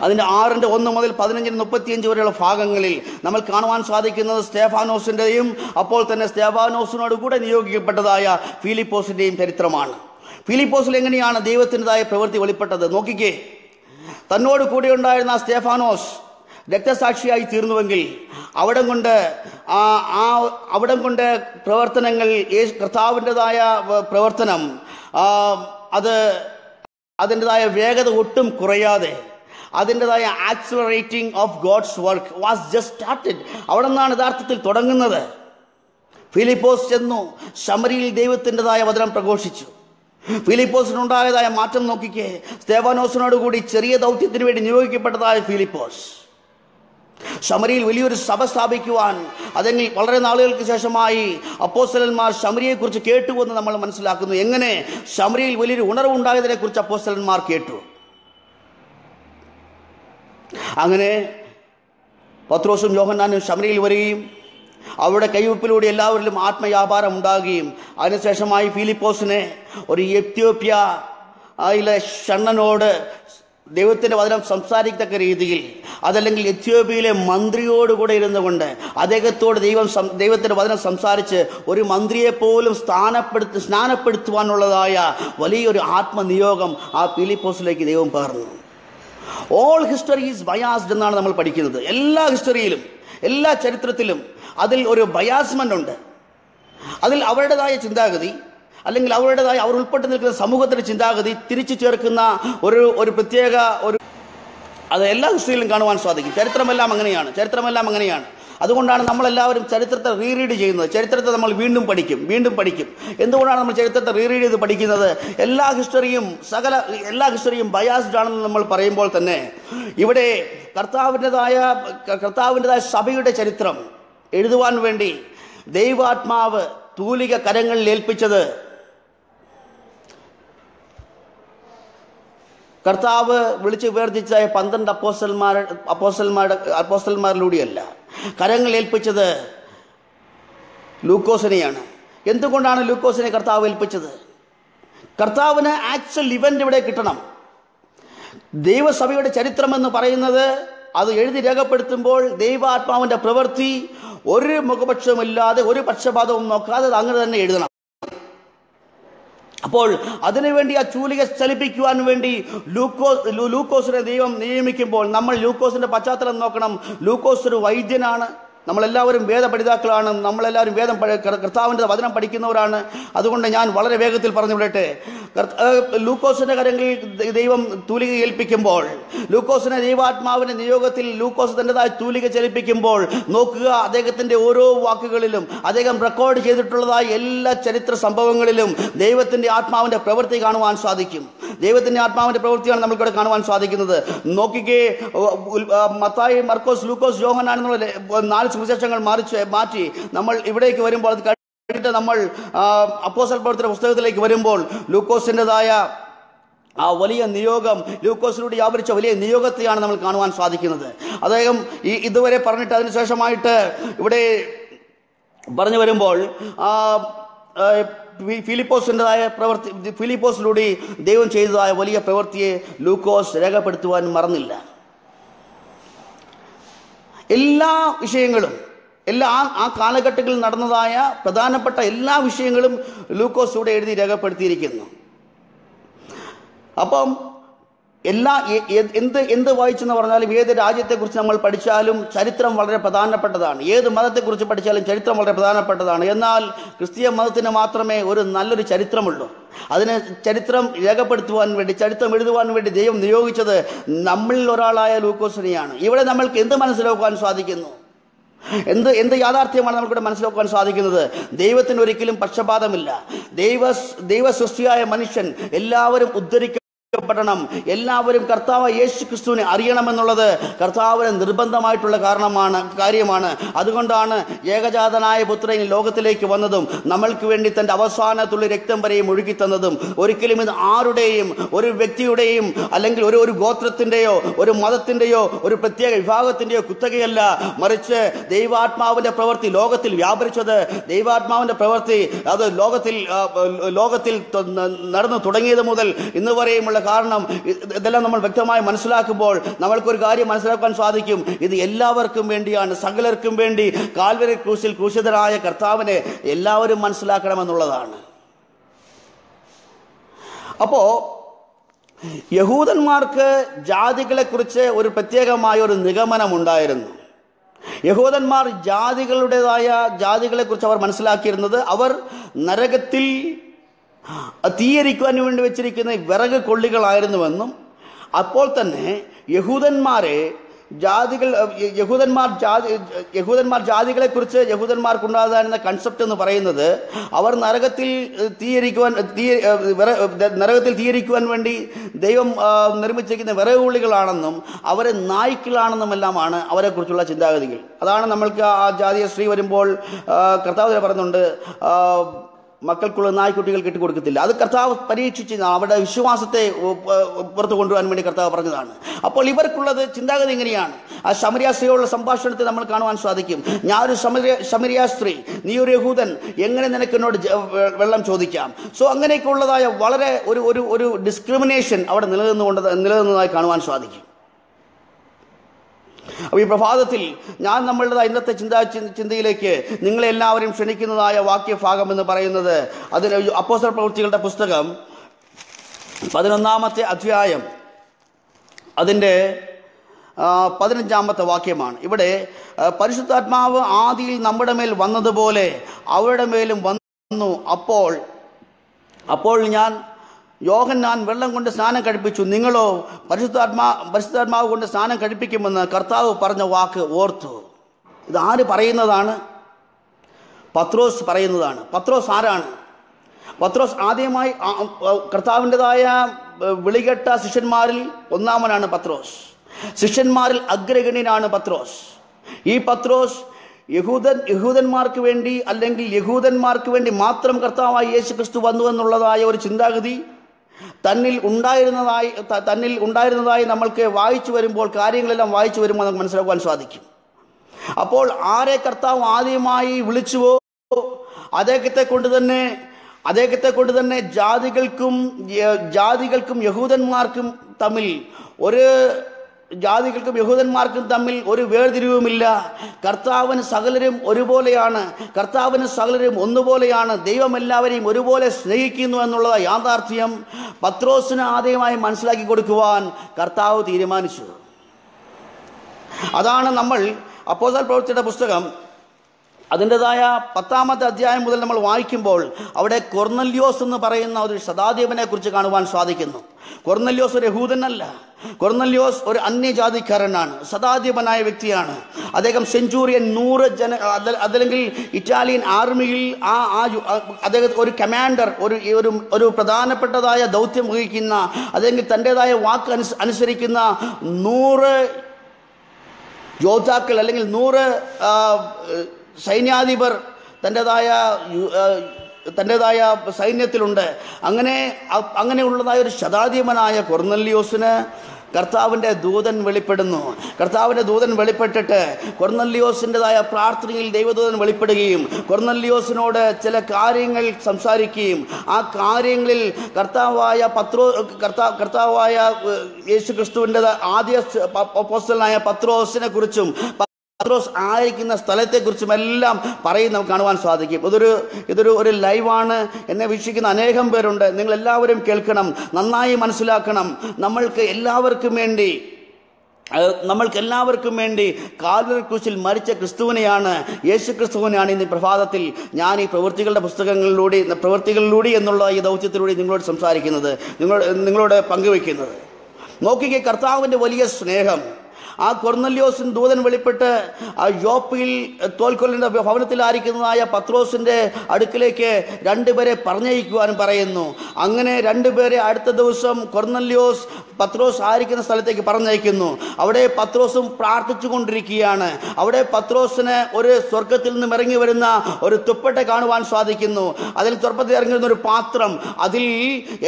അതിന്റെ ആറിന്റെ ഒന്ന് മുതൽ പതിനഞ്ചിന് മുപ്പത്തിയഞ്ച് വരെയുള്ള ഭാഗങ്ങളിൽ നമ്മൾ കാണുവാൻ സാധിക്കുന്നത് സ്റ്റേഫാനോസിന്റെയും അപ്പോൾ തന്നെ സ്റ്റേഫാനോസിനോട് കൂടെ നിയോഗിക്കപ്പെട്ടതായ ഫിലിപ്പോസിന്റെയും ചരിത്രമാണ്. ഫിലിപ്പോസിൽ എങ്ങനെയാണ് ദൈവത്തിന്റെതായ പ്രവൃത്തി വെളിപ്പെട്ടത്? നോക്കിക്കേ. തന്നോട് കൂടെ ഉണ്ടായിരുന്ന സ്റ്റേഫാനോസ് രക്തസാക്ഷിയായി തീർന്നുവെങ്കിൽ അവിടം കൊണ്ട് ആ ആ അവിടം കൊണ്ട് പ്രവർത്തനങ്ങൾ കർത്താവിന്റെതായ പ്രവർത്തനം അത് അതിന്റെതായ വേഗത ഒട്ടും കുറയാതെ അതിന്റെതായ accelerating of God's work was just started അവിടെ നിന്നാണ് യഥാർത്ഥത്തിൽ തുടങ്ങുന്നത്. ഫിലിപ്പോസ് ചെന്നു ശമരിയിൽ ദൈവത്തിന്റെതായ വചനം പ്രഘോഷിച്ചു. ഫിലിപ്പോസിനുണ്ടായതായ മാറ്റം നോക്കിക്കേ. സ്തേവാനോസിനോട് കൂടി ചെറിയ ദൗത്യത്തിന് വേണ്ടി നിയോഗിക്കപ്പെട്ടതായ ഫിലിപ്പോസ്. ശമരിയിൽ വലിയൊരു സഭ സ്ഥാപിക്കുവാൻ അതെങ്കിൽ വളരെ നാളുകൾക്ക് ശേഷമായി അപ്പോസ്റ്റലന്മാർ ശമരിയെക്കുറിച്ച് കേട്ടു എന്ന് നമ്മൾ മനസ്സിലാക്കുന്നു. എങ്ങനെ? ശമരിയിൽ വലിയൊരു ഉണർവുണ്ടായതിനെ കുറിച്ച് അപ്പോസ്റ്റലന്മാർ കേട്ടു. അങ്ങനെ പത്രോസും യോഹന്നാനും ശമരിയിൽ വരികയും അവരുടെ കൈവപ്പിലൂടെ എല്ലാവരിലും ആത്മവ്യാപാരം ഉണ്ടാകുകയും അതിനുശേഷമായി ഫിലിപ്പോസിനെ ഒരു എത്യോപ്യ അതിലെ ഷണ്ണനോട് ദൈവത്തിന്റെ വചനം സംസാരിക്കത്തക്ക രീതിയിൽ അതല്ലെങ്കിൽ എത്യോപ്യയിലെ മന്ത്രിയോടുകൂടെ ഇരുന്നു കൊണ്ട് അദ്ദേഹത്തോട് ദൈവം ദൈവത്തിന്റെ വചനം സംസാരിച്ച് ഒരു മന്ത്രിയെ പോലും സ്ഥാനപ്പെടുത്തി സ്നാനപ്പെടുത്തുവാനുള്ളതായ വലിയൊരു ആത്മനിയോഗം ആ പീലിപ്പോസിലേക്ക് ദൈവം പകർന്നു. ഓൾ ഹിസ്റ്ററി ഈസ് ബയാസ്ഡ് എന്നാണ് നമ്മൾ പഠിക്കുന്നത്. എല്ലാ ഹിസ്റ്ററിയിലും എല്ലാ ചരിത്രത്തിലും അതിൽ ഒരു ബയാസ്മെന്റ് ഉണ്ട്. അതിൽ അവരുടേതായ ചിന്താഗതി അല്ലെങ്കിൽ അവരുടേതായ അവർ ഉൾപ്പെട്ട് നിൽക്കുന്ന സമൂഹത്തിന്റെ ചിന്താഗതി തിരിച്ചു ചേർക്കുന്ന ഒരു ഒരു പ്രത്യേക ഒരു അത് എല്ലാ ഹിസ്റ്ററിയിലും കാണുവാൻ സാധിക്കും. ചരിത്രമെല്ലാം അങ്ങനെയാണ്. ചരിത്രമെല്ലാം അങ്ങനെയാണ്. അതുകൊണ്ടാണ് നമ്മളെല്ലാവരും ചരിത്രത്തെ റീറീഡ് ചെയ്യുന്നത്. ചരിത്രത്തെ നമ്മൾ വീണ്ടും പഠിക്കും. വീണ്ടും പഠിക്കും. എന്തുകൊണ്ടാണ് നമ്മൾ ചരിത്രത്തെ റീറീഡ് ചെയ്ത് പഠിക്കുന്നത്? എല്ലാ ഹിസ്റ്ററിയും സകല എല്ലാ ഹിസ്റ്ററിയും ബയാസ്ഡ് ആണെന്ന് നമ്മൾ പറയുമ്പോൾ തന്നെ ഇവിടെ കർത്താവിന്റെതായ കർത്താവിന്റെതായ സഭയുടെ ചരിത്രം എഴുതുവാൻ വേണ്ടി ദൈവാത്മാവ് തൂലിക കരങ്ങളിൽ ഏൽപ്പിച്ചത് കർത്താവ് വിളിച്ച് വേർതിച്ച പന്ത്രണ്ട് അപ്പോസ്റ്റൽമാർ അപ്പോസ്റ്റൽമാരുടെ അപ്പോസ്റ്റൽമാരിലൂടെയല്ല കരങ്ങൾ ഏൽപ്പിച്ചത് ലൂക്കോസിനെയാണ്. എന്തുകൊണ്ടാണ് ലൂക്കോസിനെ കർത്താവ് ഏൽപ്പിച്ചത്? കർത്താവിന് ആക്ച്വൽ ഇവന്റ് ഇവിടെ കിട്ടണം. ദൈവസഭയുടെ ചരിത്രമെന്ന് പറയുന്നത് അത് എഴുതി രേഖപ്പെടുത്തുമ്പോൾ ദൈവാത്മാവിന്റെ പ്രവൃത്തി ഒരു മുഖപക്ഷവുമില്ലാതെ ഒരു പക്ഷപാതവും നോക്കാതെ അങ്ങനെ തന്നെ എഴുതണം. അപ്പോൾ അതിനുവേണ്ടി ആ ചൂലിക ചലിപ്പിക്കുവാൻ വേണ്ടി ലൂക്കോസ് ലൂക്കോസിനെ ദൈവം നിയമിക്കുമ്പോൾ നമ്മൾ ലൂക്കോസിന്റെ പശ്ചാത്തലം നോക്കണം. ലൂക്കോസ് ഒരു വൈദ്യനാണ്. നമ്മളെല്ലാവരും വേദപഠിതാക്കളാണ്. നമ്മളെല്ലാവരും വേദം കർത്താവിന്റെ വചനം പഠിക്കുന്നവരാണ്. അതുകൊണ്ട് ഞാൻ വളരെ വേഗത്തിൽ പറഞ്ഞു വിടട്ടെ. ലൂക്കോസിന്റെ കരങ്ങളിൽ ദൈവം തൂലിക ഏൽപ്പിക്കുമ്പോൾ ലൂക്കോസിനെ ദൈവാത്മാവിന്റെ നിയോഗത്തിൽ ലൂക്കോസ് തന്റെതായ തൂലിക ചലിപ്പിക്കുമ്പോൾ നോക്കുക അദ്ദേഹത്തിന്റെ ഓരോ വാക്കുകളിലും അദ്ദേഹം റെക്കോർഡ് ചെയ്തിട്ടുള്ളതായ എല്ലാ ചരിത്ര സംഭവങ്ങളിലും ദൈവത്തിന്റെ ആത്മാവിന്റെ പ്രവൃത്തി കാണുവാൻ സാധിക്കും. ദൈവത്തിന്റെ ആത്മാവിന്റെ പ്രവൃത്തിയാണ് നമുക്കിവിടെ കാണുവാൻ സാധിക്കുന്നത്. നോക്കിക്കേ മത്തായി മർക്കോസ് ലൂക്കോസ് ജോഹനാണെന്നുള്ള നാല് സുവിശേഷങ്ങൾ മാറിച്ച് മാറ്റി നമ്മൾ ഇവിടേക്ക് വരുമ്പോൾ അത് കഴിഞ്ഞിട്ട് നമ്മൾ അപ്പോസൽ പ്രവർത്തന പുസ്തകത്തിലേക്ക് വരുമ്പോൾ ലൂക്കോസിന്റെതായ ആ വലിയ നിയോഗം ലൂക്കോസിലൂടെ വ്യാപരിച്ച വലിയ നിയോഗത്തെയാണ് നമ്മൾ കാണുവാൻ സാധിക്കുന്നത്. അദ്ദേഹം ഈ ഇതുവരെ പറഞ്ഞിട്ട് അതിനുശേഷമായിട്ട് ഇവിടെ പറഞ്ഞു വരുമ്പോൾ ഫിലിപ്പോസിന്റെതായ പ്രവൃത്തി ഫിലിപ്പോസിലൂടെ ദൈവം ചെയ്തതായ വലിയ പ്രവൃത്തിയെ ലൂക്കോസ് രേഖപ്പെടുത്തുവാൻ മറന്നില്ല. എല്ലാ വിഷയങ്ങളും എല്ലാ ആ കാലഘട്ടങ്ങളിൽ നടന്നതായ പ്രധാനപ്പെട്ട എല്ലാ വിഷയങ്ങളും ലൂക്കോസ് ഇവിടെ എഴുതി രേഖപ്പെടുത്തിയിരിക്കുന്നു. അപ്പം എല്ലാ എന്ത് എന്ത് വായിച്ചെന്ന് പറഞ്ഞാലും ഏത് രാജ്യത്തെക്കുറിച്ച് നമ്മൾ പഠിച്ചാലും ചരിത്രം വളരെ പ്രധാനപ്പെട്ടതാണ്. ഏത് മതത്തെക്കുറിച്ച് പഠിച്ചാലും ചരിത്രം വളരെ പ്രധാനപ്പെട്ടതാണ്. എന്നാൽ ക്രിസ്തീയ മതത്തിന് മാത്രമേ ഒരു നല്ലൊരു ചരിത്രമുള്ളൂ. അതിന് ചരിത്രം രേഖപ്പെടുത്തുവാൻ വേണ്ടി ചരിത്രം എഴുതുവാൻ വേണ്ടി ദൈവം നിയോഗിച്ചത് നമ്മളിൽ ഒരാളായ ലൂക്കോസിനെയാണ്. ഇവിടെ നമ്മൾക്ക് എന്ത് മനസ്സിലാക്കുവാൻ സാധിക്കുന്നു? എന്ത് എന്ത് യാഥാർത്ഥ്യമാണ് നമുക്കിവിടെ മനസ്സിലാക്കുവാൻ സാധിക്കുന്നത്? ദൈവത്തിന് ഒരിക്കലും പക്ഷപാതമില്ല. ദൈവ ദൈവസൃഷ്ടിയായ മനുഷ്യൻ എല്ലാവരും ഉദ്ധരിക്കപ്പെടണം എല്ലാവരും കർത്താവ് യേശു ക്രിസ്തുവിനെ അറിയണമെന്നുള്ളത് കർത്താവിന് നിർബന്ധമായിട്ടുള്ള കാരണമാണ് കാര്യമാണ്. അതുകൊണ്ടാണ് ഏകജാതനായ പുത്രൻ ലോകത്തിലേക്ക് വന്നതും നമ്മൾക്ക് വേണ്ടി തന്റെ അവസാന തുള്ളി രക്തം വരെയും ഒഴുകി തന്നതും ഒരിക്കലും ഇത് ആരുടെയും ഒരു വ്യക്തിയുടെയും അല്ലെങ്കിൽ ഒരു ഒരു ഗോത്രത്തിന്റെയോ ഒരു മതത്തിന്റെയോ ഒരു പ്രത്യേക വിഭാഗത്തിന്റെയോ കുത്തകയല്ല. മറിച്ച് ദൈവാത്മാവിന്റെ പ്രവൃത്തി ലോകത്തിൽ വ്യാപരിച്ചത് ദൈവാത്മാവിന്റെ പ്രവൃത്തി അത് ലോകത്തിൽ ലോകത്തിൽ നടന്നു തുടങ്ങിയത് മുതൽ ഇന്ന് വരെയുമുള്ള കാരണം ഇതെല്ലാം നമ്മൾ വ്യക്തമായി മനസ്സിലാക്കുമ്പോൾ നമ്മൾക്കൊരു കാര്യം മനസ്സിലാക്കാൻ സാധിക്കും. ഇത് എല്ലാവർക്കും വേണ്ടിയാണ് സകലർക്കും വേണ്ടി. കാൽവരി ക്രൂശിൽ ക്രൂശിതരായ കർത്താവിനെ എല്ലാവരും മനസ്സിലാക്കണമെന്നുള്ളതാണ്. അപ്പോ യഹൂദന്മാർക്ക് ജാതികളെക്കുറിച്ച് ഒരു പ്രത്യേകമായ ഒരു നിഗമനം ഉണ്ടായിരുന്നു യഹൂദന്മാർ ജാതികളുടേതായ ജാതികളെക്കുറിച്ച് അവർ മനസ്സിലാക്കിയിരുന്നത് അവർ നരകത്തിൽ തീയരിക്കുവാൻ വേണ്ടി വെച്ചിരിക്കുന്ന വിറക് കൊള്ളികളായിരുന്നുവെന്നും അപ്പോൾ തന്നെ യഹൂദന്മാരെ ജാതികൾ യഹൂദന്മാർ ജാതി യഹൂദന്മാർ ജാതികളെക്കുറിച്ച് യഹൂദന്മാർക്കുണ്ടാകുന്ന കൺസെപ്റ്റ് എന്ന് പറയുന്നത് അവർ നരകത്തിൽ തീയരിക്കുവാൻ തീ നരകത്തിൽ തീയരിക്കുവാൻ വേണ്ടി ദൈവം നിർമ്മിച്ചിരിക്കുന്ന വിറകുള്ളികളാണെന്നും അവരെ നായ്ക്കളാണെന്നുമെല്ലാമാണ് അവരെക്കുറിച്ചുള്ള ചിന്താഗതികൾ. അതാണ് നമ്മൾക്ക് ആ ജാതീയ സ്ത്രീ വരുമ്പോൾ കർത്താവ് പറയുന്നുണ്ട് മക്കൾക്കുള്ള നായ്ക്കുട്ടികൾ കെട്ടിക്കൊടുക്കത്തില്ല. അത് കർത്താവ് പരീക്ഷിച്ച് അവരുടെ വിശ്വാസത്തെ പുറത്തു കൊണ്ടുവരാൻ വേണ്ടി കർത്താവ് പറഞ്ഞതാണ്. അപ്പോൾ ഇവർക്കുള്ളത് ചിന്താഗതി എങ്ങനെയാണ്? ആ ശമരിയ സ്ത്രീയോടുള്ള സംഭാഷണത്തെ നമ്മൾ കാണുവാൻ സാധിക്കും. ഞാൻ ഒരു ശമരിയ സ്ത്രീ നീ ഒരു യഹൂദൻ എങ്ങനെ നിനക്ക് എന്നോട് വെള്ളം ചോദിക്കാം? സോ അങ്ങനെയൊക്കെ ഉള്ളതായ വളരെ ഒരു ഒരു ഒരു ഡിസ്ക്രിമിനേഷൻ അവിടെ നിലനിന്നുകൊണ്ട് നിലനിന്നതായി കാണുവാൻ സാധിക്കും. അപ്പോൾ ഈ പ്രഭാതത്തിൽ ഞാൻ നമ്മളുടെ ഇന്നത്തെ ചിന്താ ചിന്തയിലേക്ക് നിങ്ങളെ എല്ലാവരും ക്ഷണിക്കുന്നതായ വാക്യഭാഗം എന്ന് പറയുന്നത് അതിന് അപ്പോസ്റ്റർ പ്രവൃത്തികളുടെ പുസ്തകം പതിനൊന്നാമത്തെ അധ്യായം അതിന്റെ പതിനഞ്ചാമത്തെ വാക്യമാണ്. ഇവിടെ പരിശുദ്ധാത്മാവ് ആദിയിൽ നമ്മുടെ മേൽ വന്നതുപോലെ അവരുടെ മേലും വന്നു. അപ്പോൾ അപ്പോൾ ഞാൻ യോഹന്നാൻ വെള്ളം കൊണ്ട് സ്നാനം കഴിപ്പിച്ചു. നിങ്ങളോ പരിശുദ്ധാത്മാ പരിശുദ്ധാത്മാവ് കൊണ്ട് സ്നാനം കഴിപ്പിക്കുമെന്ന് കർത്താവ് പറഞ്ഞ വാക്ക് ഓർത്തു. ഇത് ആര് പറയുന്നതാണ്? പത്രോസ് പറയുന്നതാണ്. പത്രോസ് ആരാണ്? പത്രോസ് ആദ്യമായി കർത്താവിന്റെതായ വിളികെട്ട ശിഷ്യന്മാരിൽ ഒന്നാമനാണ് പത്രോസ്. ശിഷ്യന്മാരിൽ അഗ്രഗണ്യനാണ് പത്രോസ്. ഈ പത്രോസ് യഹൂദൻ യഹൂദന്മാർക്ക് വേണ്ടി അല്ലെങ്കിൽ യഹൂദന്മാർക്ക് വേണ്ടി മാത്രം കർത്താവായി യേശു ക്രിസ്തു വന്നു എന്നുള്ളതായ ഒരു ചിന്താഗതി തന്നിൽ ഉണ്ടായിരുന്നതായി തന്നിൽ ഉണ്ടായിരുന്നതായി നമ്മൾക്ക് വായിച്ചു വരുമ്പോൾ കാര്യങ്ങളെല്ലാം വായിച്ചു വരുമ്പോൾ നമുക്ക് മനസ്സിലാക്കുവാൻ സാധിക്കും. അപ്പോൾ ആരെ കർത്താവ് ആദ്യമായി വിളിച്ചുവോ? അദ്ദേഹത്തെ കൊണ്ട് തന്നെ അദ്ദേഹത്തെ കൊണ്ട് തന്നെ ജാതികൾക്കും ജാതികൾക്കും യഹൂദന്മാർക്കും തമ്മിൽ ഒരു ജാതികൾക്കും യഹൂദന്മാർക്കും തമ്മിൽ ഒരു വേർതിരിവുമില്ല. കർത്താവിന് സകലരും ഒരുപോലെയാണ്. കർത്താവിന് സകലരും ഒന്നുപോലെയാണ്. ദൈവം എല്ലാവരെയും ഒരുപോലെ സ്നേഹിക്കുന്നു എന്നുള്ള യാഥാർത്ഥ്യം. പത്രോസിന് ആദ്യമായി മനസ്സിലാക്കി കൊടുക്കുവാൻ കർത്താവ് തീരുമാനിച്ചു. അതാണ് നമ്മൾ അപ്പോസൽ പ്രവൃത്തിയുടെ പുസ്തകം അതിന്റെതായ പത്താമത്തെ അധ്യായം മുതൽ നമ്മൾ വായിക്കുമ്പോൾ അവിടെ കൊർന്നല്യോസ് എന്ന് പറയുന്ന ഒരു ശതാധിപനെ കുറിച്ച് കാണുവാൻ സാധിക്കുന്നു. കൊർന്നല്യോസ് ഒരു യഹൂദനല്ല. കൊർന്നല്യോസ് ഒരു അന്യജാതിക്കാരനാണ്. സദാധിപനായ വ്യക്തിയാണ്. അദ്ദേഹം സെഞ്ചൂറിയൻ നൂറ് ജന അതല്ലെങ്കിൽ ഇറ്റാലിയൻ ആർമിയിൽ ആ ആ അദ്ദേഹത്തെ അദ്ദേഹം ഒരു കമാൻഡർ ഒരു ഒരു ഒരു പ്രധാനപ്പെട്ടതായ ദൗത്യം വഹിക്കുന്ന അല്ലെങ്കിൽ തന്റെതായ വാക്ക് അനുസ അനുസരിക്കുന്ന നൂറ് യോദ്ധാക്കൾ അല്ലെങ്കിൽ നൂറ് സൈന്യാധിപർ തന്റെതായ തന്റെതായ സൈന്യത്തിലുണ്ട്. അങ്ങനെ അങ്ങനെയുള്ളതായ ഒരു ശതാധിപനായ കൊർന്നല്യോസിന് കർത്താവിന്റെ ദൂതൻ വെളിപ്പെടുന്നു. കർത്താവിന്റെ ദൂതൻ വെളിപ്പെട്ടിട്ട് കൊർന്നല്യോസിന്റെതായ പ്രാർത്ഥനയിൽ ദൈവദൂതൻ വെളിപ്പെടുകയും കൊർന്നല്യോസിനോട് ചില കാര്യങ്ങൾ സംസാരിക്കുകയും ആ കാര്യങ്ങളിൽ കർത്താവായ പത്രോ കർത്താ കർത്താവായ യേശു ക്രിസ്തുവിന്റെ ആദ്യ പോസ്റ്റലായ പത്രോസിനെ കുറിച്ചും പത്രോസ് ആയിരിക്കുന്ന സ്ഥലത്തെക്കുറിച്ചും എല്ലാം പറയും നമുക്ക് കാണുവാൻ സാധിക്കും. ഇതൊരു ഇതൊരു ഒരു ലൈവാണ് എന്നെ വീക്ഷിക്കുന്ന അനേകം പേരുണ്ട്. നിങ്ങൾ എല്ലാവരും കേൾക്കണം നന്നായി മനസ്സിലാക്കണം. നമ്മൾക്ക് എല്ലാവർക്കും വേണ്ടി നമ്മൾക്ക് എല്ലാവർക്കും വേണ്ടി ക്രൂശിൽ മരിച്ച ക്രിസ്തുവിനെയാണ് യേശു ക്രിസ്തുവിനെയാണ് ഇന്ന് പ്രഭാതത്തിൽ ഞാൻ ഈ പ്രവൃത്തികളുടെ പുസ്തകങ്ങളിലൂടെ പ്രവൃത്തികളിലൂടെ എന്നുള്ള ഈ ദൗത്യത്തിലൂടെ നിങ്ങളോട് സംസാരിക്കുന്നത് നിങ്ങളോട് നിങ്ങളോട് പങ്കുവെക്കുന്നത് നോക്കിക്കേ കർത്താവിന്റെ വലിയ സ്നേഹം. ആ കൊർന്നല്യോസിൻ ദൂതൻ വെളിപ്പെട്ട് ആ യോപ്പയിൽ തോൽക്കൊല്ലിന്റെ ഭവനത്തിലായിരിക്കുന്നതായ പത്രോസിന്റെ അടുക്കിലേക്ക് രണ്ടുപേരെ പറഞ്ഞയക്കുവാൻ പറയുന്നു. അങ്ങനെ രണ്ടുപേരെ അടുത്ത ദിവസം കൊർന്നല്യോസ് പത്രോസ് ആയിരിക്കുന്ന സ്ഥലത്തേക്ക് പറഞ്ഞയക്കുന്നു. അവിടെ പത്രോസും പ്രാർത്ഥിച്ചു കൊണ്ടിരിക്കുകയാണ് അവിടെ പത്രോസിന് ഒരു സ്വർഗത്തിൽ നിന്നും ഇറങ്ങി വരുന്ന ഒരു തുപ്പട്ട കാണുവാൻ സാധിക്കുന്നു. അതിൽ തുറപ്പത്തിൽ ഇറങ്ങി വരുന്ന ഒരു പാത്രം. അതിൽ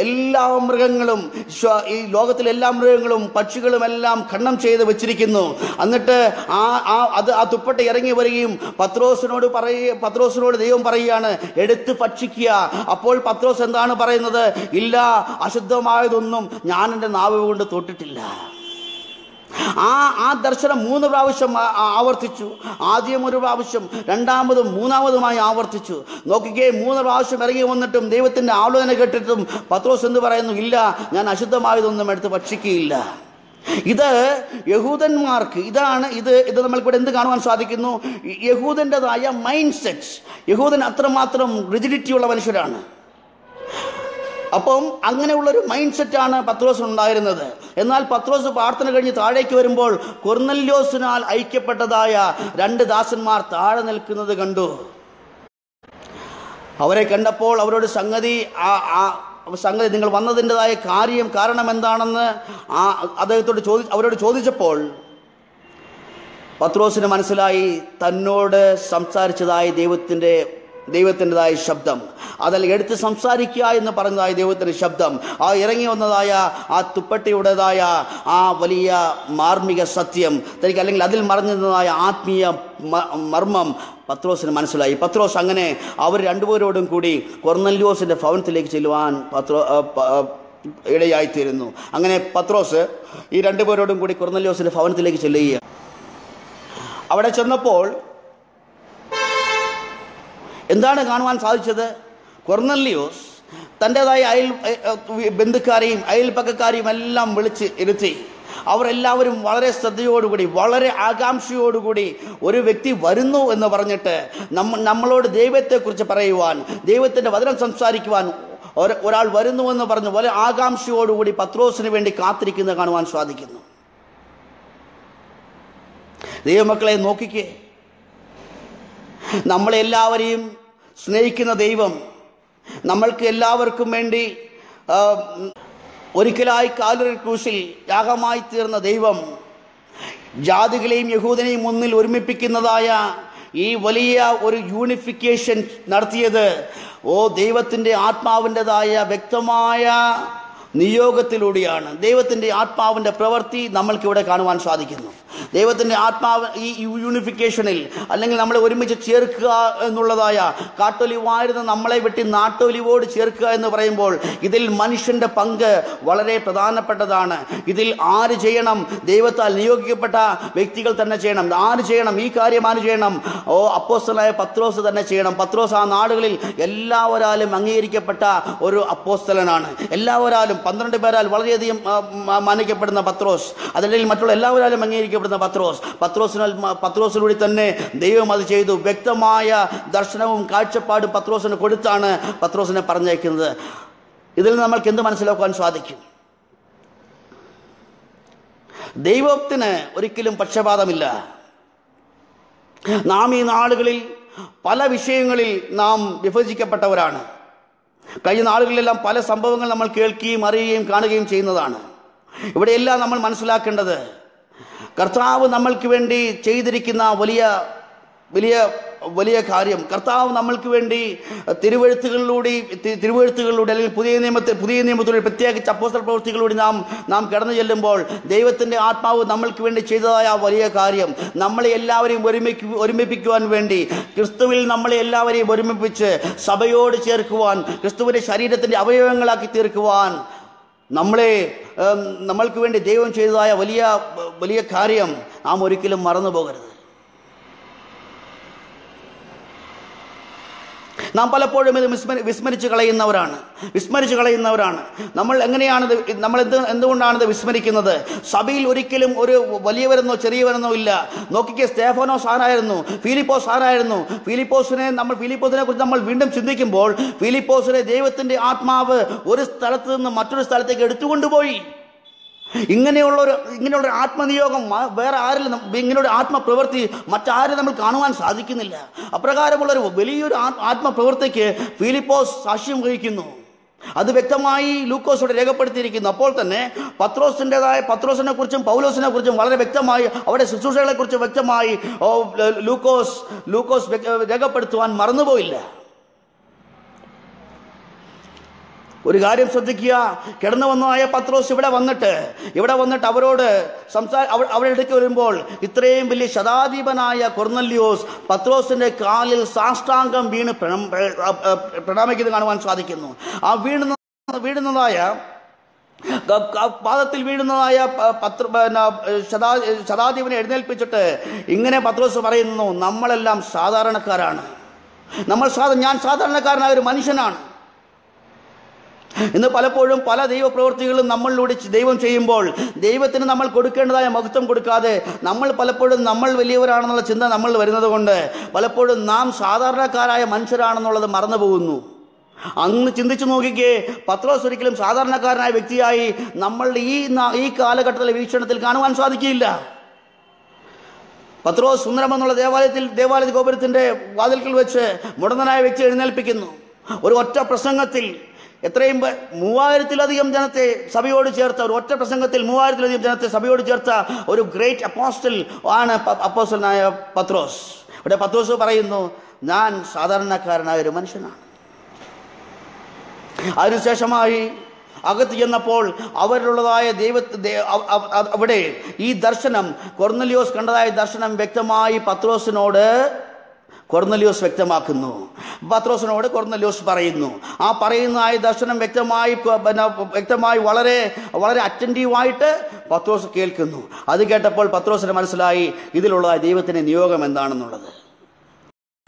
എല്ലാ മൃഗങ്ങളും ഈ ലോകത്തിലെ എല്ലാ മൃഗങ്ങളും പക്ഷികളും എല്ലാം ഖണ്ഡം ചെയ്ത് വെച്ചിരിക്കുന്നു. എന്നിട്ട് ആ ആ അത് ആ തുപ്പട്ട ഇറങ്ങി വരികയും പത്രോസിനോട് പറയുക പത്രോസിനോട് ദൈവം പറയുകയാണ് എടുത്ത് ഭക്ഷിക്കുക. അപ്പോൾ പത്രോസ് എന്താണ് പറയുന്നത്? ഇല്ല അശുദ്ധമായതൊന്നും ഞാൻ എന്റെ നാവ് കൊണ്ട് തൊട്ടിട്ടില്ല. ആ ആ ദർശനം മൂന്ന് പ്രാവശ്യം ആവർത്തിച്ചു. ആദ്യം ഒരു പ്രാവശ്യം രണ്ടാമതും മൂന്നാമതുമായി ആവർത്തിച്ചു. നോക്കിക്കേ മൂന്ന് പ്രാവശ്യം ഇറങ്ങി വന്നിട്ടും ദൈവത്തിന്റെ ആലോചന കേട്ടിട്ടും പത്രോസ് എന്ന് പറയുന്നു? ഇല്ല ഞാൻ അശുദ്ധമായതൊന്നും എടുത്ത് ഭക്ഷിക്കുകയില്ല. ഇത് യഹൂദന്മാർക്ക് ഇതാണ് ഇത് ഇത് നമ്മൾക്കിവിടെ എന്ത് കാണുവാൻ സാധിക്കുന്നു? യഹൂദന്റെതായ മൈൻഡ് സെറ്റ് യഹൂദൻ അത്രമാത്രം റിജിഡിറ്റി ഉള്ള മനുഷ്യരാണ്. അപ്പം അങ്ങനെയുള്ളൊരു മൈൻഡ് സെറ്റാണ് പത്രോസ് ഉണ്ടായിരുന്നത് എന്നാൽ പത്രോസ് പ്രാർത്ഥന കഴിഞ്ഞ് താഴേക്ക് വരുമ്പോൾ കുർനല്യോസിനാൽ ഐക്യപ്പെട്ടതായ രണ്ട് ദാസന്മാർ താഴെ നിൽക്കുന്നത് കണ്ടു. അവരെ കണ്ടപ്പോൾ അവരോട് സംഗതി സംഗതി നിങ്ങൾ വന്നതിന്റെതായ കാര്യം കാരണം എന്താണെന്ന് ആ അദ്ദേഹത്തോട് ചോദി അവരോട് ചോദിച്ചപ്പോൾ പത്രോസിന് മനസ്സിലായി തന്നോട് സംസാരിച്ചതായി ദൈവത്തിന്റെ ദൈവത്തിന്റെതായ ശബ്ദം. അതിൽ എടുത്ത് സംസാരിക്കുക എന്ന് പറഞ്ഞതായ ദൈവത്തിന്റെ ശബ്ദം. ആ ഇറങ്ങി വന്നതായ ആ തുപ്പട്ടിയുടേതായ ആ വലിയ മാർമിക സത്യം തനിക്ക് അല്ലെങ്കിൽ അതിൽ മറഞ്ഞിരുന്നതായ ആത്മീയ മർമ്മം പത്രോസിന് മനസ്സിലായി. പത്രോസ് അങ്ങനെ അവർ രണ്ടുപേരോടും കൂടി കൊർന്നല്യോസിന്റെ ഭവനത്തിലേക്ക് ചെല്ലുവാൻ പത്രോ ഇടയായിത്തീരുന്നു. അങ്ങനെ പത്രോസ് ഈ രണ്ടുപേരോടും കൂടി കൊർന്നല്യോസിന്റെ ഭവനത്തിലേക്ക് ചെല്ലുകയാണ്. അവിടെ ചെന്നപ്പോൾ എന്താണ് കാണുവാൻ സാധിച്ചത്? കൊർന്നല്ലിയോസ് തന്റെതായ അയൽ ബന്ധുക്കാരെയും അയൽപ്പക്കക്കാരെയും എല്ലാം വിളിച്ച് ഇരുത്തി അവരെല്ലാവരും വളരെ ശ്രദ്ധയോടുകൂടി വളരെ ആകാംക്ഷയോടുകൂടി ഒരു വ്യക്തി വരുന്നു എന്ന് പറഞ്ഞിട്ട് നമ്മ നമ്മളോട് ദൈവത്തെക്കുറിച്ച് പറയുവാൻ ദൈവത്തിന്റെ വചനം സംസാരിക്കുവാൻ ഒരാൾ വരുന്നു എന്ന് പറഞ്ഞ് വളരെ ആകാംക്ഷയോടുകൂടി പത്രോസിന് വേണ്ടി കാത്തിരിക്കുന്നത് കാണുവാൻ സാധിക്കുന്നു. ദൈവമക്കളെ നോക്കിക്കേ. നമ്മളെല്ലാവരെയും സ്നേഹിക്കുന്ന ദൈവം നമ്മൾക്ക് എല്ലാവർക്കും വേണ്ടി ഒരിക്കലായി കാലുറി ക്രൂശിൽ യാഗമായി തീർന്ന ദൈവം ജാതികളെയും യഹൂദനെയും ഒന്നിൽ ഒരുമിപ്പിക്കുന്നതായ ഈ വലിയ ഒരു യൂണിഫിക്കേഷൻ നടത്തിയത് ഓ ദൈവത്തിന്റെ ആത്മാവിന്റെതായ വ്യക്തമായ നിയോഗത്തിലൂടെയാണ്. ദൈവത്തിന്റെ ആത്മാവിന്റെ പ്രവൃത്തി നമ്മൾക്കിവിടെ കാണുവാൻ സാധിക്കുന്നു. ദൈവത്തിന്റെ ആത്മാവ് ഈ യൂണിഫിക്കേഷനിൽ അല്ലെങ്കിൽ നമ്മളെ ഒരുമിച്ച് ചേർക്കുക എന്നുള്ളതായ കാട്ടൊലിവായിരുന്ന നമ്മളെ വെട്ടി നാട്ടൊലിവോട് ചേർക്കുക എന്ന് പറയുമ്പോൾ ഇതിൽ മനുഷ്യന്റെ പങ്ക് വളരെ പ്രധാനപ്പെട്ടതാണ്. ഇതിൽ ആര് ചെയ്യണം? ദൈവത്താൽ നിയോഗിക്കപ്പെട്ട വ്യക്തികൾ തന്നെ ചെയ്യണം. ആര് ചെയ്യണം? ഈ കാര്യം ആര് ചെയ്യണം? ഓ അപ്പോസ്റ്റലായ പത്രോസ് തന്നെ ചെയ്യണം. പത്രോസ് ആ നാടുകളിൽ എല്ലാവരാലും അംഗീകരിക്കപ്പെട്ട ഒരു അപ്പോസ്തലനാണ്. എല്ലാവരാലും പന്ത്രണ്ട് പേരാൽ വളരെയധികം മാനിക്കപ്പെടുന്ന പത്രോസ്. അതല്ലെങ്കിൽ മറ്റുള്ള എല്ലാവരാലും അംഗീകരിക്കപ്പെടുന്ന പത്രോസ്. പത്രോസിനാൽ പത്രോസിലൂടെ തന്നെ ദൈവം അത് ചെയ്തു. വ്യക്തമായ ദർശനവും കാഴ്ചപ്പാടും പത്രോസിന് കൊടുത്താണ് പത്രോസിനെ പറഞ്ഞേക്കുന്നത് ഇതിൽ നിന്ന് നമ്മൾക്ക് എന്ത് മനസ്സിലാക്കുവാൻ സാധിക്കും? ദൈവത്തിന് ഒരിക്കലും പക്ഷപാതമില്ല. നാം ഈ നാളുകളിൽ പല വിഷയങ്ങളിൽ നാം വിഭജിക്കപ്പെട്ടവരാണ്. കഴിഞ്ഞ നാളുകളിലെല്ലാം പല സംഭവങ്ങൾ നമ്മൾ കേൾക്കുകയും അറിയുകയും കാണുകയും ചെയ്യുന്നതാണ്. ഇവിടെയെല്ലാം നമ്മൾ മനസ്സിലാക്കേണ്ടത് കർത്താവ് നമ്മൾക്ക് വേണ്ടി ചെയ്തിരിക്കുന്ന വലിയ വലിയ വലിയ കാര്യം. കർത്താവ് നമ്മൾക്ക് വേണ്ടി തിരുവഴുത്തുകളിലൂടെ തിരുവഴുത്തുകളിലൂടെ അല്ലെങ്കിൽ പുതിയ നിയമത്തെ പുതിയ നിയമത്തിലൂടെ പ്രത്യേകിച്ച് അപ്പോസ്റ്റൽ പ്രവൃത്തികളിലൂടെ നാം നാം കടന്നു ചെല്ലുമ്പോൾ ദൈവത്തിന്റെ ആത്മാവ് നമ്മൾക്ക് വേണ്ടി ചെയ്തതായ വലിയ കാര്യം. നമ്മളെ എല്ലാവരെയും ഒരുമിക്ക് ഒരുമിപ്പിക്കുവാൻ വേണ്ടി ക്രിസ്തുവിൽ നമ്മളെ എല്ലാവരെയും ഒരുമിപ്പിച്ച് സഭയോട് ചേർക്കുവാൻ ക്രിസ്തുവിന്റെ ശരീരത്തിന്റെ അവയവങ്ങളാക്കി തീർക്കുവാൻ നമ്മളെ നമ്മൾക്ക് വേണ്ടി ദൈവം ചെയ്തതായ വലിയ വലിയ കാര്യം നാം ഒരിക്കലും മറന്നു പോകരുത് നാം പലപ്പോഴും ഇത് വിസ്മരി വിസ്മരിച്ച് കളയുന്നവരാണ്. വിസ്മരിച്ച് കളയുന്നവരാണ്. നമ്മൾ എങ്ങനെയാണിത് നമ്മൾ എന്ത് എന്തുകൊണ്ടാണിത് വിസ്മരിക്കുന്നത്? സഭയിൽ ഒരിക്കലും ഒരു വലിയവരെന്നോ ചെറിയവരെന്നോ ഇല്ല. നോക്കിക്കേ സ്റ്റേഫനോ സാറായിരുന്നു ഫിലിപ്പോസ് സാറായിരുന്നു ഫിലിപ്പോസിനെ നമ്മൾ ഫിലിപ്പോസിനെ കുറിച്ച് നമ്മൾ വീണ്ടും ചിന്തിക്കുമ്പോൾ ഫിലിപ്പോസിനെ ദൈവത്തിന്റെ ആത്മാവ് ഒരു സ്ഥലത്ത് നിന്ന് മറ്റൊരു സ്ഥലത്തേക്ക് എടുത്തുകൊണ്ടുപോയി. ഇങ്ങനെയുള്ള ഒരു ഇങ്ങനെയുള്ള ആത്മനിയോഗം വേറെ ആരിലും ഇങ്ങനെയൊരു ആത്മപ്രവൃത്തി മറ്റാരും നമ്മൾ കാണുവാൻ സാധിക്കുന്നില്ല. അപ്രകാരമുള്ള ഒരു വലിയൊരു ആത്മപ്രവൃത്തിക്ക് ഫിലിപ്പോസ് സാക്ഷ്യം വഹിക്കുന്നു. അത് വ്യക്തമായി ലൂക്കോസോട് രേഖപ്പെടുത്തിയിരിക്കുന്നു. അപ്പോൾ തന്നെ പത്രോസിന്റെതായ പത്രോസിനെ കുറിച്ചും പൗലോസിനെ കുറിച്ചും വളരെ വ്യക്തമായി അവിടെ ശുശ്രൂഷകളെ കുറിച്ചും വ്യക്തമായി ലൂക്കോസ് ലൂക്കോസ് രേഖപ്പെടുത്തുവാൻ മറന്നുപോയില്ല. ഒരു കാര്യം ശ്രദ്ധിക്കുക. കിടന്നു വന്നതായ പത്രോസ് ഇവിടെ വന്നിട്ട് ഇവിടെ വന്നിട്ട് അവരോട് സംസാ അവ- അവരുടെ അടുക്ക് വരുമ്പോൾ ഇത്രയും വലിയ ശതാധിപനായ കൊർന്നല്യോസ് പത്രോസിന്റെ കാലിൽ സാഷ്ടാംഗം വീണ് പ്രണം- പ്ര- പ്ര- പ്രണാമിക്കുന്നത് കാണുവാൻ സാധിക്കുന്നു. ആ വീണുന്ന വീഴുന്നതായ പാദത്തിൽ വീഴുന്നതായ പത്ര ശതാ ശതാധിപനെ എഴുന്നേൽപ്പിച്ചിട്ട് ഇങ്ങനെ പത്രോസ് പറയുന്നു നമ്മളെല്ലാം സാധാരണക്കാരാണ്. നമ്മൾ സാധാ ഞാൻ സാധാരണക്കാരനായ ഒരു മനുഷ്യനാണ്. ഇന്ന് പലപ്പോഴും പല ദൈവപ്രവൃത്തികളും നമ്മളിലൂടെ ദൈവം ചെയ്യുമ്പോൾ ദൈവത്തിന് നമ്മൾ കൊടുക്കേണ്ടതായ മഹത്വം കൊടുക്കാതെ നമ്മൾ പലപ്പോഴും നമ്മൾ വലിയവരാണെന്നുള്ള ചിന്ത നമ്മൾ വരുന്നത് കൊണ്ട് പലപ്പോഴും നാം സാധാരണക്കാരായ മനുഷ്യരാണെന്നുള്ളത് മറന്നുപോകുന്നു. അന്ന് ചിന്തിച്ചു നോക്കിക്കേ പത്രോസ് ഒരിക്കലും സാധാരണക്കാരനായ വ്യക്തിയായി നമ്മൾ ഈ ഈ കാലഘട്ടത്തിലെ വീക്ഷണത്തിൽ കാണുവാൻ സാധിക്കില്ല പത്രോസ് സുന്ദരം എന്നുള്ള ദേവാലയത്തിൽ ദേവാലയ ഗോപുരത്തിന്റെ വാതിൽക്കൽ വെച്ച് മുടന്തനായ വ്യക്തി എഴുന്നേൽപ്പിക്കുന്നു. ഒരു ഒറ്റ പ്രസംഗത്തിൽ എത്രയും മൂവായിരത്തിലധികം ജനത്തെ സഭയോട് ചേർത്ത ഒരു ഒറ്റ പ്രസംഗത്തിൽ മൂവായിരത്തിലധികം ജനത്തെ സഭയോട് ചേർത്ത ഒരു ഗ്രേറ്റ് അപ്പോസ്റ്റൽ ആണ് അപ്പോസ്റ്റലായ പത്രോസ്. ഇവിടെ പത്രോസ് പറയുന്നു ഞാൻ സാധാരണക്കാരനായ ഒരു മനുഷ്യനാണ്. അതിനുശേഷമായി അകത്ത് ചെന്നപ്പോൾ അവരിലുള്ളതായ ദൈവ അവിടെ ഈ ദർശനം കൊർന്നലിയോസ് കണ്ടതായ ദർശനം വ്യക്തമായി പത്രോസിനോട് കൊർന്നലിയോസ് വ്യക്തമാക്കുന്നു. പത്രോസിനോട് കൊർന്നലിയോസ് പറയുന്നു ആ പറയുന്ന ആ ദർശനം വ്യക്തമായി വ്യക്തമായി വളരെ വളരെ അറ്റന്റീവായിട്ട് പത്രോസ് കേൾക്കുന്നു. അത് കേട്ടപ്പോൾ പത്രോസിന് മനസ്സിലായി ഇതിലുള്ള ദൈവത്തിന്റെ നിയോഗം എന്താണെന്നുള്ളത്.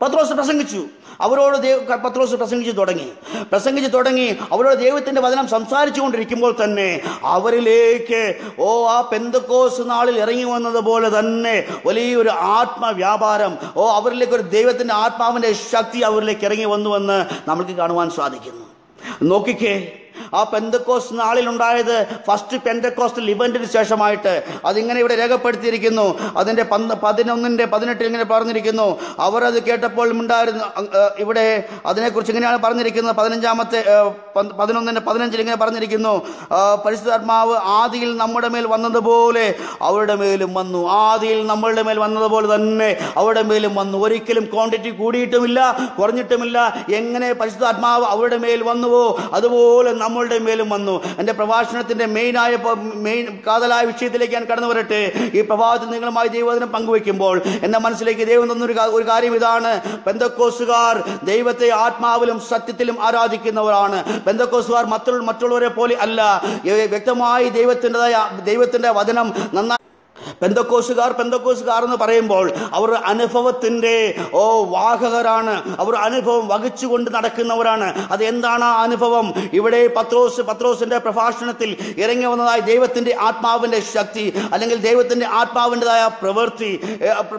പത്രോസ് പ്രസംഗിച്ചു. അവരോട് ദൈവ പത്രോസ് പ്രസംഗിച്ചു തുടങ്ങി. പ്രസംഗിച്ചു തുടങ്ങി. അവരോട് ദൈവത്തിന്റെ വചനം സംസാരിച്ചു കൊണ്ടിരിക്കുമ്പോൾ തന്നെ അവരിലേക്ക് ഓ ആ പെന്തക്കോസ് നാളിൽ ഇറങ്ങി വന്നതുപോലെ തന്നെ വലിയൊരു ആത്മവ്യാപാരം. ഓ അവരിലേക്ക് ഒരു ദൈവത്തിന്റെ ആത്മാവിന്റെ ശക്തി അവരിലേക്ക് ഇറങ്ങി വന്നുവെന്ന് നമുക്ക് കാണുവാൻ സാധിക്കുന്നു. നോക്കിക്കേ ആ പെന്തക്കോസ് നാളിലുണ്ടായത് ഫസ്റ്റ് പെന്തക്കോസ്റ്റൽ ഇവന്റിന് ശേഷമായിട്ട്. അതിങ്ങനെ ഇവിടെ രേഖപ്പെടുത്തിയിരിക്കുന്നു. അതിന്റെ പന്ത് പതിനൊന്നിന്റെ പതിനെട്ടിൽ ഇങ്ങനെ പറഞ്ഞിരിക്കുന്നു. അവർ അത് കേട്ടപ്പോൾ ഉണ്ടായിരുന്നു ഇവിടെ അതിനെക്കുറിച്ച് ഇങ്ങനെയാണ് പറഞ്ഞിരിക്കുന്നത്. പതിനഞ്ചാമത്തെ പതിനൊന്നിന്റെ പതിനഞ്ചിൽ ഇങ്ങനെ പറഞ്ഞിരിക്കുന്നു. പരിശുദ്ധാത്മാവ് ആദിയിൽ നമ്മുടെ മേൽ വന്നതുപോലെ അവരുടെ മേലും വന്നു. ആദിയിൽ നമ്മളുടെ മേൽ വന്നതുപോലെ തന്നെ അവരുടെ മേലും വന്നു. ഒരിക്കലും ക്വാണ്ടിറ്റി കൂടിയിട്ടുമില്ല കുറഞ്ഞിട്ടുമില്ല. എങ്ങനെ പരിശുദ്ധാത്മാവ് അവരുടെ മേൽ വന്നുവോ അതുപോലെ നമ്മളുടെ മേലും വന്നു. എന്റെ പ്രഭാഷണത്തിന്റെ മെയിനായ മെയിൻ കാതലായ വിഷയത്തിലേക്ക് ഞാൻ കടന്നു വരട്ടെ. ഈ പ്രഭാതത്തിൽ നിങ്ങളുമായി ദൈവത്തിന് പങ്കുവെക്കുമ്പോൾ എന്റെ മനസ്സിലേക്ക് ദൈവം തന്നൊരു ഒരു കാര്യം ഇതാണ്. ബന്ധക്കോസുകാർ ദൈവത്തെ ആത്മാവിലും സത്യത്തിലും ആരാധിക്കുന്നവരാണ്. ബന്ധക്കോസുകാർ മറ്റുള്ള മറ്റുള്ളവരെ പോലെ അല്ല. വ്യക്തമായി ദൈവത്തിന്റെതായ ദൈവത്തിന്റെ വചനം നന്നായി പെന്തക്കോസുകാർ പെന്തക്കോസുകാർ എന്ന് പറയുമ്പോൾ അവർ അനുഭവത്തിന്റെ ഓ വാഹകരാണ്. അവർ അനുഭവം വഹിച്ചുകൊണ്ട് നടക്കുന്നവരാണ്. അത് എന്താണ് ആ അനുഭവം? ഇവിടെ പത്രോസ് പത്രോസിന്റെ പ്രഭാഷണത്തിൽ ഇറങ്ങി വന്നതായ ദൈവത്തിന്റെ ആത്മാവിന്റെ ശക്തി അല്ലെങ്കിൽ ദൈവത്തിന്റെ ആത്മാവിന്റെതായ പ്രവൃത്തി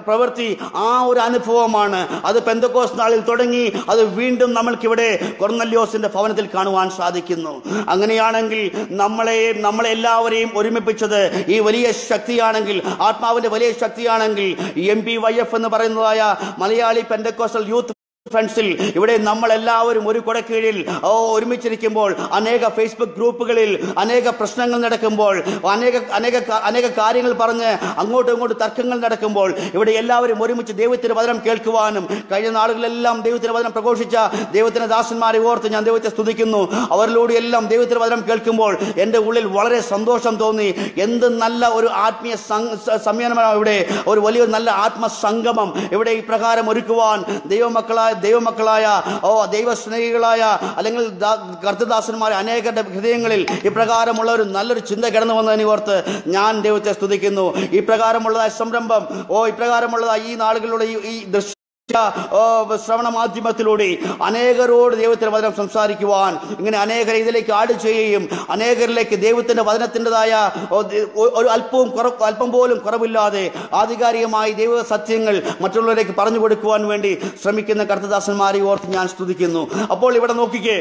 പ്രവൃത്തി ആ ഒരു അനുഭവമാണ്. അത് പെന്തക്കോസ് നാളിൽ തുടങ്ങി അത് വീണ്ടും നമ്മൾക്കിവിടെ കൊർന്നല്യോസിന്റെ ഭവനത്തിൽ കാണുവാൻ സാധിക്കുന്നു. അങ്ങനെയാണെങ്കിൽ നമ്മളെയും നമ്മളെല്ലാവരെയും ഒരുമിപ്പിച്ചത് ഈ വലിയ ശക്തിയാണെങ്കിൽ ആത്മാവിന്റെ വലിയ ശക്തിയാണെങ്കിൽ എം പി വൈ എഫ് എന്ന് പറയുന്നതായ മലയാളി പെൻഡക്കോസ്റ്റൽ യൂത്ത് ഫ്രണ്ട്സിൽ ഇവിടെ നമ്മൾ എല്ലാവരും ഒരു കുടക്കീഴിൽ ഓ ഒരുമിച്ചിരിക്കുമ്പോൾ അനേക ഫേസ്ബുക്ക് ഗ്രൂപ്പുകളിൽ അനേക പ്രശ്നങ്ങൾ നടക്കുമ്പോൾ അനേക അനേക അനേക കാര്യങ്ങൾ പറഞ്ഞ് അങ്ങോട്ടും ഇങ്ങോട്ടും തർക്കങ്ങൾ നടക്കുമ്പോൾ ഇവിടെ എല്ലാവരും ഒരുമിച്ച് ദൈവത്തിന് വചനം കേൾക്കുവാനും കഴിഞ്ഞ നാളുകളിലെല്ലാം ദൈവത്തിന് വചനം പ്രഘോഷിച്ച ദൈവത്തിന്റെ ദാസന്മാരെ ഓർത്ത് ഞാൻ ദൈവത്തെ സ്തുതിക്കുന്നു. അവരിലൂടെ എല്ലാം ദൈവത്തിന് വചനം കേൾക്കുമ്പോൾ എന്റെ ഉള്ളിൽ വളരെ സന്തോഷം തോന്നി. എന്ത് നല്ല ഒരു ആത്മീയ സംയമനമാണ് ഇവിടെ. ഒരു വലിയ നല്ല ആത്മസംഗമം ഇവിടെ ഇപ്രകാരം ഒരുക്കുവാൻ ദൈവമക്കളായ ദൈവമക്കളായ ഓ ദൈവസ്നേഹികളായ അല്ലെങ്കിൽ കർത്തദാസന്മാരെ അനേകരുടെ ഹൃദയങ്ങളിൽ ഇപ്രകാരമുള്ള ഒരു നല്ലൊരു ചിന്ത കിടന്നു വന്നതിനെ ഓർത്ത് ഞാൻ ദൈവത്തെ സ്തുതിക്കുന്നു. ഇപ്രകാരമുള്ളതായ സംരംഭം ഓ ഇപ്രകാരമുള്ളതായ ഈ നാളുകളിലൂടെ ഈ- ദൃശ്യം ശ്രവണ മാധ്യമത്തിലൂടെ അനേകരോട് ദൈവത്തിന്റെ വചനം സംസാരിക്കുവാൻ ഇങ്ങനെ അനേകരെ ഇതിലേക്ക് ആട് ചെയ്യുകയും അനേകരിലേക്ക് ദൈവത്തിന്റെ വചനത്തിന്റെതായ ഒരു അല്പവും അല്പം പോലും കുറവില്ലാതെ ആധികാരികമായി ദൈവ സത്യങ്ങൾ മറ്റുള്ളവരിലേക്ക് പറഞ്ഞു കൊടുക്കുവാൻ വേണ്ടി ശ്രമിക്കുന്ന കർത്തദാസന്മാരെ ഓർത്ത് ഞാൻ സ്തുതിക്കുന്നു. അപ്പോൾ ഇവിടെ നോക്കിക്കേ.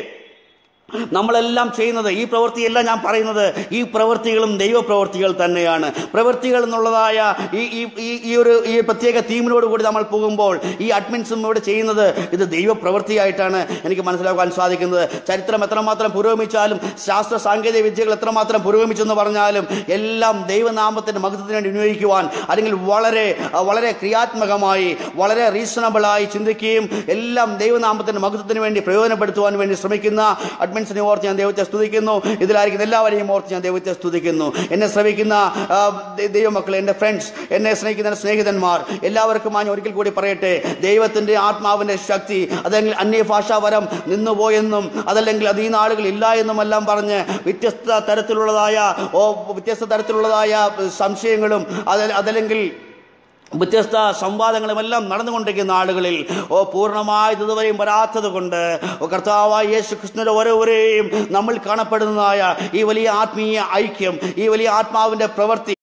നമ്മളെല്ലാം ചെയ്യുന്നത് ഈ പ്രവൃത്തിയെല്ലാം ഞാൻ പറയുന്നത് ഈ പ്രവൃത്തികളും ദൈവപ്രവൃത്തികൾ തന്നെയാണ്. പ്രവൃത്തികൾ എന്നുള്ളതായ ഈ ഈ ഈ- ഒരു ഈ പ്രത്യേക തീമിനോട് കൂടി നമ്മൾ പോകുമ്പോൾ ഈ അഡ്മിൻസും ഇവിടെ ചെയ്യുന്നത് ഇത് ദൈവപ്രവൃത്തിയായിട്ടാണ് എനിക്ക് മനസ്സിലാക്കാൻ സാധിക്കുന്നത്. ചരിത്രം എത്രമാത്രം പുരോഗമിച്ചാലും ശാസ്ത്ര സാങ്കേതിക വിദ്യകൾ എത്രമാത്രം പുരോഗമിച്ചെന്ന് പറഞ്ഞാലും എല്ലാം ദൈവനാമത്തിന്റെ മഹത്വത്തിന് വേണ്ടി വിനിയോഗിക്കുവാൻ അല്ലെങ്കിൽ വളരെ വളരെ ക്രിയാത്മകമായി വളരെ റീസണബിളായി ചിന്തിക്കുകയും എല്ലാം ദൈവനാമത്തിന്റെ മഹത്വത്തിന് വേണ്ടി പ്രയോജനപ്പെടുത്തുവാൻ വേണ്ടി ശ്രമിക്കുന്ന അഡ്മിൻസിനെ ഓർത്ത് ഞാൻ ദൈവത്തെ സ്തുതിക്കുന്നു. ഇതിലായിരിക്കുന്ന എല്ലാവരെയും ഓർത്ത് ഞാൻ ദൈവത്തെ സ്തുതിക്കുന്നു. എന്നെ ശ്രമിക്കുന്ന ദൈവമക്കൾ എന്റെ ഫ്രണ്ട്സ് എന്നെ സ്നേഹിക്കുന്ന സ്നേഹിതന്മാർ എല്ലാവർക്കും ഞാൻ ഒരിക്കൽ കൂടി പറയട്ടെ. ദൈവത്തിന്റെ ആത്മാവിന്റെ ശക്തി അതല്ലെങ്കിൽ അന്യഭാഷാവരം നിന്നുപോയെന്നും അതല്ലെങ്കിൽ അത് ഈ നാളുകൾ ഇല്ല എന്നും എല്ലാം പറഞ്ഞ് വ്യത്യസ്ത തരത്തിലുള്ളതായ ഓ വ്യത്യസ്ത തരത്തിലുള്ളതായ സംശയങ്ങളും അതല്ലെങ്കിൽ വ്യത്യസ്ത സംവാദങ്ങളുമെല്ലാം നടന്നുകൊണ്ടിരിക്കുന്ന ആളുകളിൽ ഓ പൂർണമായത് ഇതുവരെയും വരാത്തത് കൊണ്ട് ഓ കർത്താവായ യേശു കൃഷ്ണന്റെ ഓരോരെയും നമ്മൾ കാണപ്പെടുന്നതായ ഈ വലിയ ആത്മീയ ഐക്യം ഈ വലിയ ആത്മാവിന്റെ പ്രവൃത്തി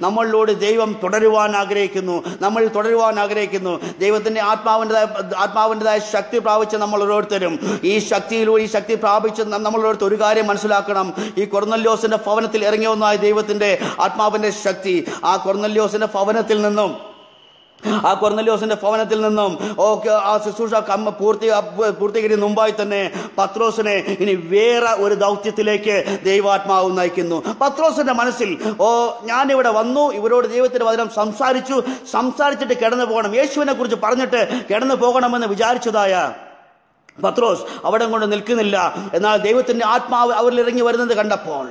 നമ്മളിലൂടെ ദൈവം തുടരുവാൻ ആഗ്രഹിക്കുന്നു. നമ്മൾ തുടരുവാൻ ആഗ്രഹിക്കുന്നു. ദൈവത്തിന്റെ ആത്മാവിന്റെതായ ആത്മാവിന്റെതായ ശക്തി പ്രാപിച്ച നമ്മൾ ഓരോരുത്തരും. ഈ ശക്തിയിലൂടെ ഈ ശക്തി പ്രാപിച്ച് നമ്മൾ ഓരോരുത്തർ ഒരു കാര്യം മനസ്സിലാക്കണം. ഈ കൊർന്നല്യോസിന്റെ ഭവനത്തിൽ ഇറങ്ങി ഒന്നായ ദൈവത്തിന്റെ ആത്മാവിന്റെ ശക്തി. ആ കൊർന്നല്യോസിന്റെ ഭവനത്തിൽ നിന്നും ആ കൊർന്നലിയോസിന്റെ ഭവനത്തിൽ നിന്നും ഓക്കെ ആ ശുശ്രൂഷ കമ്മ പൂർത്തി പൂർത്തീകരിക്കുന്ന മുമ്പായി തന്നെ പത്രോസിനെ ഇനി വേറെ ഒരു ദൗത്യത്തിലേക്ക് ദൈവാത്മാവ് നയിക്കുന്നു. പത്രോസിന്റെ മനസ്സിൽ ഓ ഞാനിവിടെ വന്നു ഇവരോട് ദൈവത്തിന്റെ വചനം സംസാരിച്ചു സംസാരിച്ചിട്ട് കിടന്നു പോകണം. യേശുവിനെ കുറിച്ച് പറഞ്ഞിട്ട് കിടന്നു പോകണമെന്ന് വിചാരിച്ചതായ പത്രോസ് അവിടെ കൊണ്ട് നിൽക്കുന്നില്ല. എന്നാൽ ദൈവത്തിന്റെ ആത്മാവ് അവരിൽ ഇറങ്ങി വരുന്നത് കണ്ടപ്പോൾ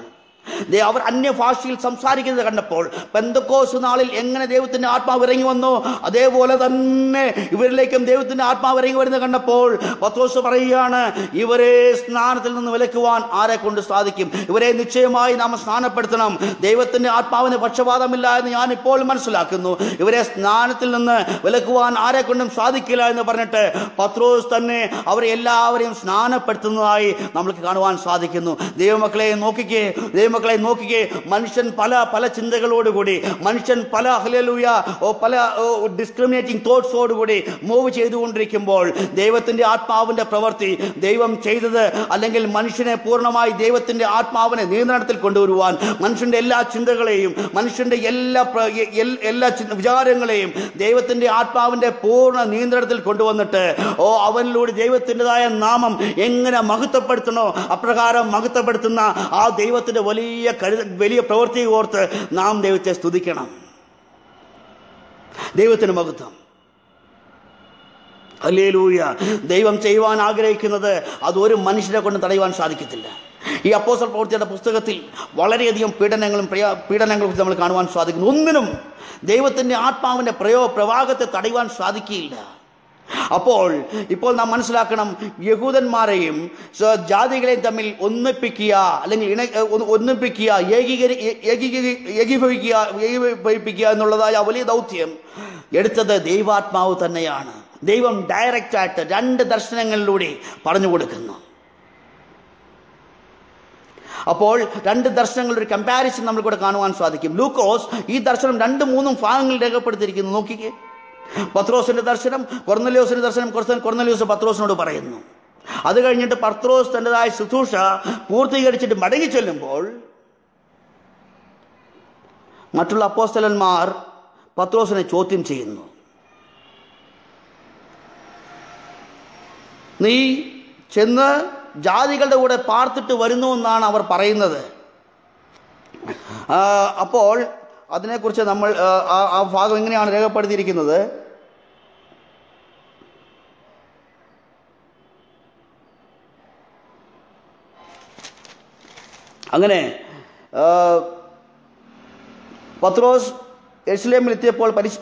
അവർ അന്യഭാഷയിൽ സംസാരിക്കുന്നത് കണ്ടപ്പോൾ പെന്തക്കോസ് നാളിൽ എങ്ങനെ ദൈവത്തിന്റെ ആത്മാവ് ഇറങ്ങി വന്നു? അതേപോലെ തന്നെ ഇവരിലേക്കും ദൈവത്തിന്റെ ആത്മാവ് ഇറങ്ങി വരുന്നത് കണ്ടപ്പോൾ പത്രോസ് പറയുകയാണ് ഇവരെ സ്നാനത്തിൽ നിന്ന് വിലക്കുവാൻ ആരെ കൊണ്ട് സാധിക്കും? ഇവരെ നിശ്ചയമായി നാം സ്നാനപ്പെടുത്തണം. ദൈവത്തിന്റെ ആത്മാവിന് പക്ഷപാതമില്ല എന്ന് ഞാൻ ഇപ്പോൾ മനസ്സിലാക്കുന്നു. ഇവരെ സ്നാനത്തിൽ നിന്ന് വിലക്കുവാൻ ആരെ കൊണ്ടും സാധിക്കില്ല എന്ന് പറഞ്ഞിട്ട് പത്രോസ് തന്നെ അവരെ എല്ലാവരെയും സ്നാനപ്പെടുത്തുന്നതായി നമുക്ക് കാണുവാൻ സാധിക്കുന്നു. ദൈവമക്കളെ നോക്കിക്കേ. ദൈവമക്കളെ നോക്കിക്കേ മനുഷ്യൻ പല പല ചിന്തകളോടുകൂടി മനുഷ്യൻ പല ഹലലൂയ പല ഡിസ്ക്രിമിനേറ്റിംഗ് തോട്ട്സോടുകൂടി മൂവ് ചെയ്തുകൊണ്ടിരിക്കുമ്പോൾ ദൈവത്തിന്റെ ആത്മാവിന്റെ പ്രവൃത്തി ദൈവം ചെയ്തത് അല്ലെങ്കിൽ മനുഷ്യനെ പൂർണമായി ദൈവത്തിന്റെ ആത്മാവിനെ നിയന്ത്രണത്തിൽ കൊണ്ടുവരുവാൻ മനുഷ്യന്റെ എല്ലാ ചിന്തകളെയും മനുഷ്യന്റെ എല്ലാ എല്ലാ വിചാരങ്ങളെയും ദൈവത്തിന്റെ ആത്മാവിന്റെ പൂർണ നിയന്ത്രണത്തിൽ കൊണ്ടുവന്നിട്ട് ഓ അവനിലൂടെ ദൈവത്തിന്റെതായ നാമം എങ്ങനെ മഹത്വപ്പെടുത്തണോ അപ്രകാരം മഹത്വപ്പെടുത്തുന്ന ആ ദൈവത്തിന്റെ വലിയ കരുത വലിയ പ്രവൃത്തി ഓർത്ത് നാം ദൈവത്തെ സ്തുതിക്കണം. ദൈവത്തിന് മഹത്വം. അല്ലേലൂയ ദൈവം ചെയ്യുവാൻ ആഗ്രഹിക്കുന്നത് അത് ഒരു മനുഷ്യരെ കൊണ്ട് തടയുവാൻ സാധിക്കത്തില്ല. ഈ അപ്പോസൽ പ്രവൃത്തിയുടെ പുസ്തകത്തിൽ വളരെയധികം പീഡനങ്ങളും പ്രയാ- പീഡനങ്ങളും കുറിച്ച് നമ്മൾ കാണുവാൻ സാധിക്കുന്നു. ഒന്നിനും ദൈവത്തിന്റെ ആത്മാവിന്റെ പ്രയോ പ്രവാഹത്തെ തടയുവാൻ സാധിക്കില്ല അപ്പോൾ ഇപ്പോൾ നാം മനസ്സിലാക്കണം യഹൂദന്മാരെയും ജാതികളെയും തമ്മിൽ ഒന്നിപ്പിക്കുക അല്ലെങ്കിൽ ഇണ ഒന്ന് ഒന്നിപ്പിക്കുക ഏകീകരി ഏകീഭവിക്കുക ഏകീഭവിപ്പിക്കുക എന്നുള്ളതായ വലിയ ദൗത്യം എടുത്തത് ദൈവാത്മാവ് തന്നെയാണ്. ദൈവം ഡയറക്റ്റ് ആയിട്ട് രണ്ട് ദർശനങ്ങളിലൂടെ പറഞ്ഞു കൊടുക്കുന്നു. അപ്പോൾ രണ്ട് ദർശനങ്ങളുടെ ഒരു കമ്പാരിസൺ നമ്മൾ കൂടെ കാണുവാൻ സാധിക്കും. ലൂക്കോസ് ഈ ദർശനം രണ്ട് മൂന്നും ഭാഗങ്ങളിൽ രേഖപ്പെടുത്തിയിരിക്കുന്നു. നോക്കിക്കേ. പത്രോസിന്റെ ദർശനം കൊർന്നലിയോസിന്റെ ദർശനം കുറച്ച് കൊർന്നലിയോസ് പത്രോസിനോട് പറയുന്നു. അത് കഴിഞ്ഞിട്ട് പത്രോസ് തന്റെതായ ശുശ്രൂഷ പൂർത്തീകരിച്ചിട്ട് മടങ്ങി ചെല്ലുമ്പോൾ മറ്റുള്ള അപ്പോസ്തലന്മാർ പത്രോസിനെ ചോദ്യം ചെയ്യുന്നു. നീ ചെന്ന് ജാതികളുടെ കൂടെ പാർത്തിട്ട് വരുന്നു എന്നാണ് അവർ പറയുന്നത്. അപ്പോൾ അതിനെക്കുറിച്ച് നമ്മൾ ആ, ഭാഗം എങ്ങനെയാണ് രേഖപ്പെടുത്തിയിരിക്കുന്നത്? അങ്ങനെ പത്രോസ് എസ്ലേമിൽ എത്തിയപ്പോൾ പരിശ്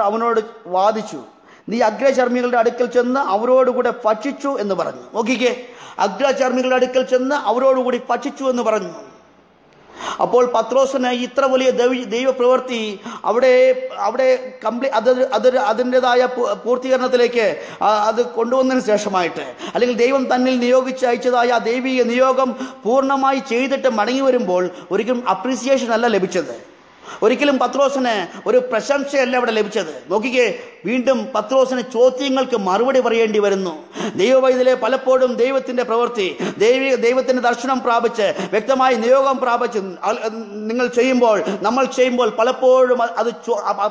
അവനോട് വാദിച്ചു നീ അഗ്രചർമ്മികളുടെ അടുക്കൽ ചെന്ന് അവരോടുകൂടെ ഭക്ഷിച്ചു എന്ന് പറഞ്ഞു. നോക്കിക്കേ അഗ്രചർമ്മികളുടെ അടുക്കൽ ചെന്ന് അവരോടുകൂടി ഭക്ഷിച്ചു എന്ന് പറഞ്ഞു. അപ്പോൾ പത്രോസിന് ഇത്ര വലിയ ദൈവ- ദൈവപ്രവൃത്തി അവിടെ അവിടെ കംപ്ലീറ്റ് അത് അത് അതിന്റെതായ പൂർത്തീകരണത്തിലേക്ക് അത് കൊണ്ടുവന്നതിന് ശേഷമായിട്ട്. അല്ലെങ്കിൽ ദൈവം തന്നിൽ നിയോഗിച്ച് അയച്ചതായ ആ ദൈവിക നിയോഗം പൂർണമായി ചെയ്തിട്ട് മടങ്ങി വരുമ്പോൾ ഒരിക്കലും അപ്രീസിയേഷൻ അല്ല ലഭിച്ചത്. ഒരിക്കലും പത്രോസിന് ഒരു പ്രശംസയല്ല അവിടെ ലഭിച്ചത്. നോക്കിക്കേ വീണ്ടും പത്രോസിന് ചോദ്യങ്ങൾക്ക് മറുപടി പറയേണ്ടി വരുന്നു. ദൈവവൈദ്യലെ പലപ്പോഴും ദൈവത്തിന്റെ പ്രവൃത്തി ദൈവ ദൈവത്തിന്റെ ദർശനം പ്രാപിച്ച് വ്യക്തമായി നിയോഗം പ്രാപിച്ച് നിങ്ങൾ ചെയ്യുമ്പോൾ നമ്മൾ ചെയ്യുമ്പോൾ പലപ്പോഴും അത്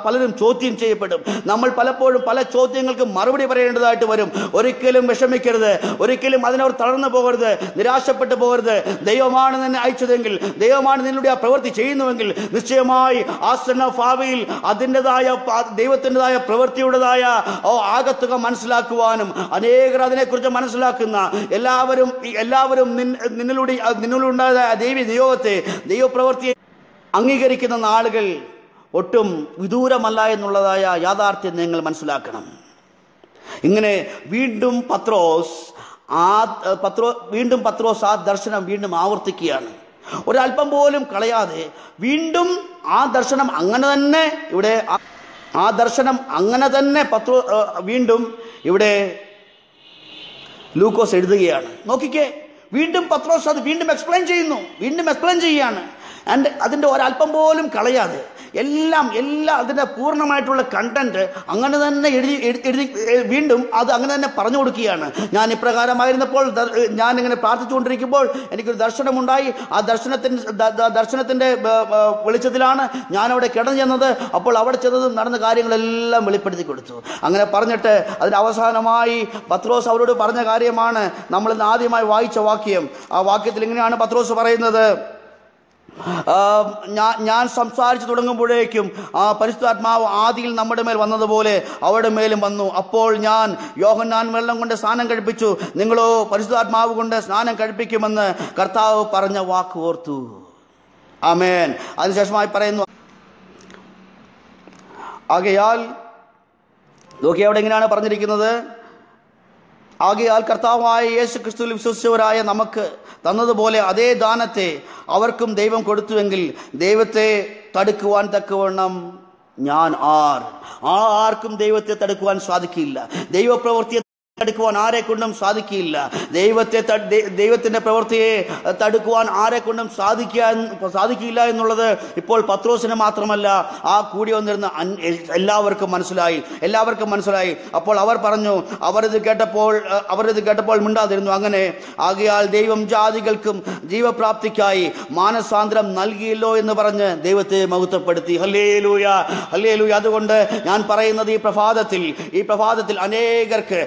പലരും ചോദ്യം ചെയ്യപ്പെടും. നമ്മൾ പലപ്പോഴും പല ചോദ്യങ്ങൾക്ക് മറുപടി പറയേണ്ടതായിട്ട് വരും. ഒരിക്കലും വിഷമിക്കരുത്. ഒരിക്കലും അതിനവർ തളർന്നു പോകരുത്. നിരാശപ്പെട്ടു പോകരുത്. ദൈവമാണ് നിന്നെ അയച്ചതെങ്കിൽ ദൈവമാണ് നിന്നുടെ ആ പ്രവൃത്തി ചെയ്യുന്നുവെങ്കിൽ നിശ്ചയമായി ആസന്ന ഭാവിയിൽ അതിന്റെതായ ദൈവത്തിന്റെതായ പ്രവൃത്തിയുടേതായ ആകത്തുക മനസ്സിലാക്കുവാനും അനേകർ അതിനെക്കുറിച്ച് മനസ്സിലാക്കുന്ന എല്ലാവരും എല്ലാവരും നിന്നിലൂടെ നിന്നിലുണ്ടായ ദൈവ നിയോഗത്തെ ദൈവപ്രവൃത്തിയെ അംഗീകരിക്കുന്ന നാളുകൾ ഒട്ടും വിദൂരമല്ല എന്നുള്ളതായ യാഥാർത്ഥ്യം നിങ്ങൾ മനസ്സിലാക്കണം. ഇങ്ങനെ വീണ്ടും പത്രോസ് ആ പത്രോ വീണ്ടും പത്രോസ് ആ ദർശനം വീണ്ടും ആവർത്തിക്കുകയാണ്. ഒരല്പം പോലും കളയാതെ വീണ്ടും ആ ദർശനം അങ്ങനെ തന്നെ ഇവിടെ ആ- ദർശനം അങ്ങനെ തന്നെ പത്ര വീണ്ടും ഇവിടെ ലൂക്കോസ് എഴുതുകയാണ്. നോക്കിക്കേ വീണ്ടും പത്രോസ് അത് വീണ്ടും എക്സ്പ്ലെയിൻ ചെയ്യുന്നു. വീണ്ടും എക്സ്പ്ലെയിൻ ചെയ്യുകയാണ്. ആൻഡ് അതിന്റെ ഒരല്പം പോലും കളയാതെ എല്ലാം എല്ലാം അതിന്റെ പൂർണമായിട്ടുള്ള കണ്ടന്റ് അങ്ങനെ തന്നെ എഴുതി എഴുതി വീണ്ടും അത് അങ്ങനെ തന്നെ പറഞ്ഞു കൊടുക്കുകയാണ്. ഞാൻ ഇപ്രകാരമായിരുന്നപ്പോൾ ഞാൻ ഇങ്ങനെ പ്രാർത്ഥിച്ചുകൊണ്ടിരിക്കുമ്പോൾ എനിക്കൊരു ദർശനമുണ്ടായി. ആ ദർശനത്തിന്റെ ദർശനത്തിന്റെ വെളിച്ചത്തിലാണ് ഞാൻ അവിടെ കിടന്നു ചെന്നത്. അപ്പോൾ അവിടെ ചെന്നത് നടന്ന കാര്യങ്ങളെല്ലാം വെളിപ്പെടുത്തി കൊടുത്തു. അങ്ങനെ പറഞ്ഞിട്ട് അതിന് അവസാനമായി പത്രോസ് അവരോട് പറഞ്ഞ കാര്യമാണ്. നമ്മൾ ഇന്ന് ആദ്യമായി വായിച്ച വാക്യം. ആ വാക്യത്തിൽ ഇങ്ങനെയാണ് പത്രോസ് പറയുന്നത്? ആ, ഞാ- ഞാൻ സംസാരിച്ചു തുടങ്ങുമ്പോഴേക്കും ആ പരിശുദ്ധാത്മാവ് ആദിയിൽ നമ്മുടെ മേൽ വന്നതുപോലെ അവരുടെ മേലും വന്നു. അപ്പോൾ ഞാൻ യോഹന്നാൻ വെള്ളം കൊണ്ട് സ്നാനം കഴിപ്പിച്ചു. നിങ്ങളോ പരിശുദ്ധാത്മാവ് കൊണ്ട് സ്നാനം കഴിപ്പിക്കുമെന്ന് കർത്താവ് പറഞ്ഞ വാക്ക് ഓർത്തു. ആമേൻ. അതിനുശേഷമായി പറയുന്നു ആകയാൽ നോക്കി അവിടെ എങ്ങനെയാണ് പറഞ്ഞിരിക്കുന്നത്? ആകയാൽ കർത്താവായ യേശു ക്രിസ്തുവിൽ വിശ്വസിച്ചവരായ നമുക്ക് തന്നതുപോലെ അതേ ദാനത്തെ അവർക്കും ദൈവം കൊടുത്തുവെങ്കിൽ ദൈവത്തെ തടുക്കുവാൻ തക്കവണ്ണം ഞാൻ ആർ. ആ ആർക്കും ദൈവത്തെ തടുക്കുവാൻ സാധിക്കില്ല. ദൈവപ്രവൃത്തിയെ തടുക്കുവാൻ ആരെ കൊണ്ടും സാധിക്കില്ല. ദൈവത്തെ ദൈവത്തിന്റെ പ്രവൃത്തിയെ തടുക്കുവാൻ ആരെ കൊണ്ടും സാധിക്കാൻ സാധിക്കില്ല എന്നുള്ളത് ഇപ്പോൾ പത്രോസിന് മാത്രമല്ല ആ കൂടി വന്നിരുന്ന എല്ലാവർക്കും മനസ്സിലായി. എല്ലാവർക്കും മനസ്സിലായി. അപ്പോൾ അവർ പറഞ്ഞു അവരിത് കേട്ടപ്പോൾ അവരിത് കേട്ടപ്പോൾ മിണ്ടാതിരുന്നു. അങ്ങനെ ആകയാൽ ദൈവം ജാതികൾക്കും ജീവപ്രാപ്തിക്കായി മാനസാന്തരം നൽകിയല്ലോ എന്ന് പറഞ്ഞ് ദൈവത്തെ മഹത്വപ്പെടുത്തി. ഹല്ലേ ലൂയ അതുകൊണ്ട് ഞാൻ പറയുന്നത് ഈ പ്രഭാതത്തിൽ ഈ പ്രഭാതത്തിൽ അനേകർക്ക്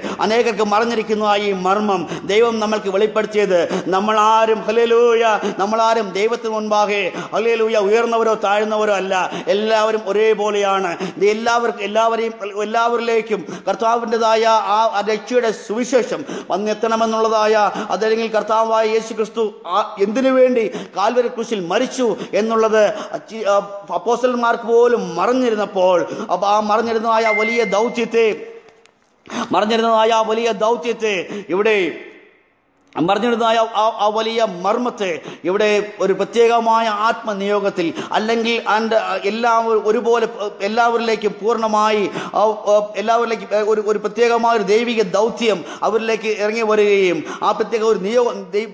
അനേകർക്ക് ആ ഈ മർമ്മം ദൈവം നമ്മൾക്ക് വെളിപ്പെടുത്തിയത് നമ്മളാരും ഹലേലൂയ നമ്മളാരും ദൈവത്തിന് മുൻപാകെ ഹലേലൂയ ഉയർന്നവരോ താഴ്ന്നവരോ അല്ല. എല്ലാവരും ഒരേപോലെയാണ്. എല്ലാവർക്കും എല്ലാവരെയും എല്ലാവരിലേക്കും കർത്താവിന്റെതായ ആ രക്ഷയുടെ സുവിശേഷം വന്നെത്തണമെന്നുള്ളതായ അതല്ലെങ്കിൽ കർത്താവായ യേശു ക്രിസ്തു എന്തിനു വേണ്ടി കാൽവരി കൃഷിയിൽ മരിച്ചു എന്നുള്ളത് ആ പോലും മറഞ്ഞിരുന്നപ്പോൾ അപ്പോൾ ആ മറഞ്ഞിരുന്നതായ ആ വലിയ ദൗത്യത്തെ മറിഞ്ഞിരുന്നതായ ആ വലിയ ദൗത്യത്തെ ഇവിടെ മറിഞ്ഞിരുന്നതായ ആ- വലിയ മർമ്മത്തെ ഇവിടെ ഒരു പ്രത്യേകമായ ആത്മനിയോഗത്തിൽ അല്ലെങ്കിൽ ആൻഡ് എല്ലാവരും ഒരുപോലെ എല്ലാവരിലേക്കും പൂർണമായി എല്ലാവരിലേക്കും ഒരു ഒരു പ്രത്യേകമായ ഒരു ദൈവിക ദൗത്യം അവരിലേക്ക് ഇറങ്ങി വരികയും ആ പ്രത്യേക ഒരു നിയോഗ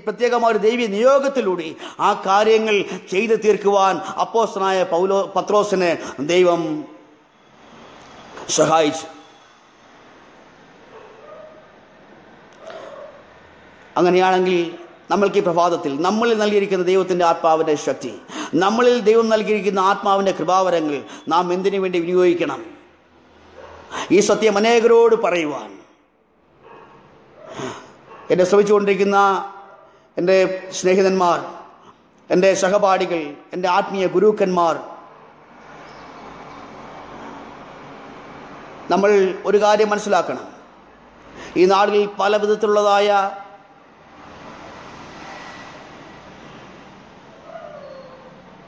പ്രത്യേകമായ ഒരു ദൈവിക നിയോഗത്തിലൂടെ ആ കാര്യങ്ങൾ ചെയ്തു തീർക്കുവാൻ അപ്പോസനായ പൗലോ പത്രോസിനെ ദൈവം സഹായിച്ചു. അങ്ങനെയാണെങ്കിൽ നമ്മൾക്ക് ഈ പ്രഭാതത്തിൽ നമ്മളിൽ നൽകിയിരിക്കുന്ന ദൈവത്തിന്റെ ആത്മാവിന്റെ ശക്തി നമ്മളിൽ ദൈവം നൽകിയിരിക്കുന്ന ആത്മാവിന്റെ കൃപാവരങ്ങൾ നാം എന്തിനു വേണ്ടി വിനിയോഗിക്കണം? ഈ സത്യം അനേകരോട് പറയുവാൻ. എന്നെ ശ്രമിച്ചുകൊണ്ടിരിക്കുന്ന എന്റെ സ്നേഹിതന്മാർ എന്റെ സഹപാഠികൾ എന്റെ ആത്മീയ ഗുരുക്കന്മാർ നമ്മൾ ഒരു കാര്യം മനസ്സിലാക്കണം. ഈ നാടുകളിൽ പല വിധത്തിലുള്ളതായ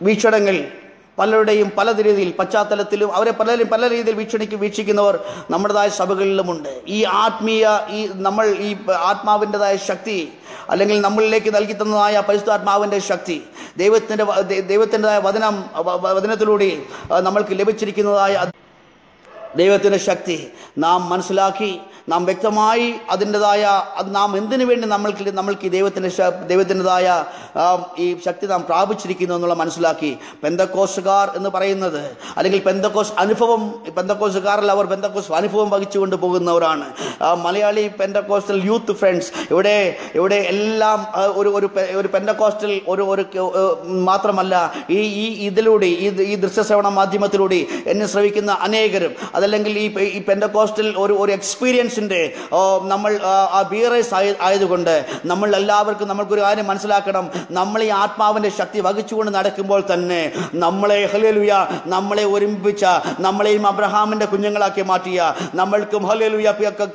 വീക്ഷണങ്ങൾ പലരുടെയും പല രീതിയിൽ പശ്ചാത്തലത്തിലും അവരെ പലരും പല രീതിയിൽ വീക്ഷണിക്ക് വീക്ഷിക്കുന്നവർ നമ്മുടേതായ സഭകളിലുമുണ്ട്. ഈ ആത്മീയ ഈ നമ്മൾ ഈ ആത്മാവിന്റെതായ ശക്തി അല്ലെങ്കിൽ നമ്മളിലേക്ക് നൽകി തന്നതായ പരിശുദ്ധാത്മാവിന്റെ ശക്തി ദൈവത്തിന്റെ ദൈവത്തിന്റെതായ വചനം വചനത്തിലൂടെ നമ്മൾക്ക് ലഭിച്ചിരിക്കുന്നതായ ദൈവത്തിന്റെ ശക്തി നാം മനസ്സിലാക്കി നാം വ്യക്തമായി അതിന്റെതായ അത് നാം എന്തിനു വേണ്ടി നമ്മൾക്ക് നമ്മൾക്ക് ഈ ദൈവത്തിന്റെ ദൈവത്തിന്റെതായ ഈ ശക്തി നാം പ്രാപിച്ചിരിക്കുന്നു എന്നുള്ള മനസ്സിലാക്കി പെന്തക്കോസുകാർ എന്ന് പറയുന്നത് അല്ലെങ്കിൽ പെന്തക്കോസ് അനുഭവം പെന്തക്കോസുകാരിൽ അവർ പെന്തക്കോസ് അനുഭവം വഹിച്ചുകൊണ്ട് പോകുന്നവരാണ്. മലയാളി പെന്തക്കോസ്റ്റൽ യൂത്ത് ഫ്രണ്ട്സ് ഇവിടെ ഇവിടെ എല്ലാം ഒരു ഒരു ഒരു പെന്തക്കോസ്റ്റൽ ഒരു ഒരു മാത്രമല്ല ഈ ഈ ഇതിലൂടെ ഈ ഈ ദൃശ്യശ്രവണ മാധ്യമത്തിലൂടെ എന്നെ ശ്രവിക്കുന്ന അനേകരും അതല്ലെങ്കിൽ ഈ ഈ പെന്തക്കോസ്റ്റൽ ഒരു ഒരു എക്സ്പീരിയൻസിന്റെ നമ്മൾ ആ, ബിയറേഴ്സ് ആയ ആയതുകൊണ്ട് നമ്മൾ എല്ലാവർക്കും നമ്മൾക്കൊരു കാര്യം മനസ്സിലാക്കണം. നമ്മൾ ഈ ആത്മാവിന്റെ ശക്തി വഹിച്ചുകൊണ്ട് നടക്കുമ്പോൾ തന്നെ നമ്മളെ ഹലേലുയ നമ്മളെ ഒരുമിപ്പിച്ച നമ്മളെയും അബ്രഹാമിന്റെ കുഞ്ഞുങ്ങളാക്കി മാറ്റിയ നമ്മൾക്കും ഹലേലുയ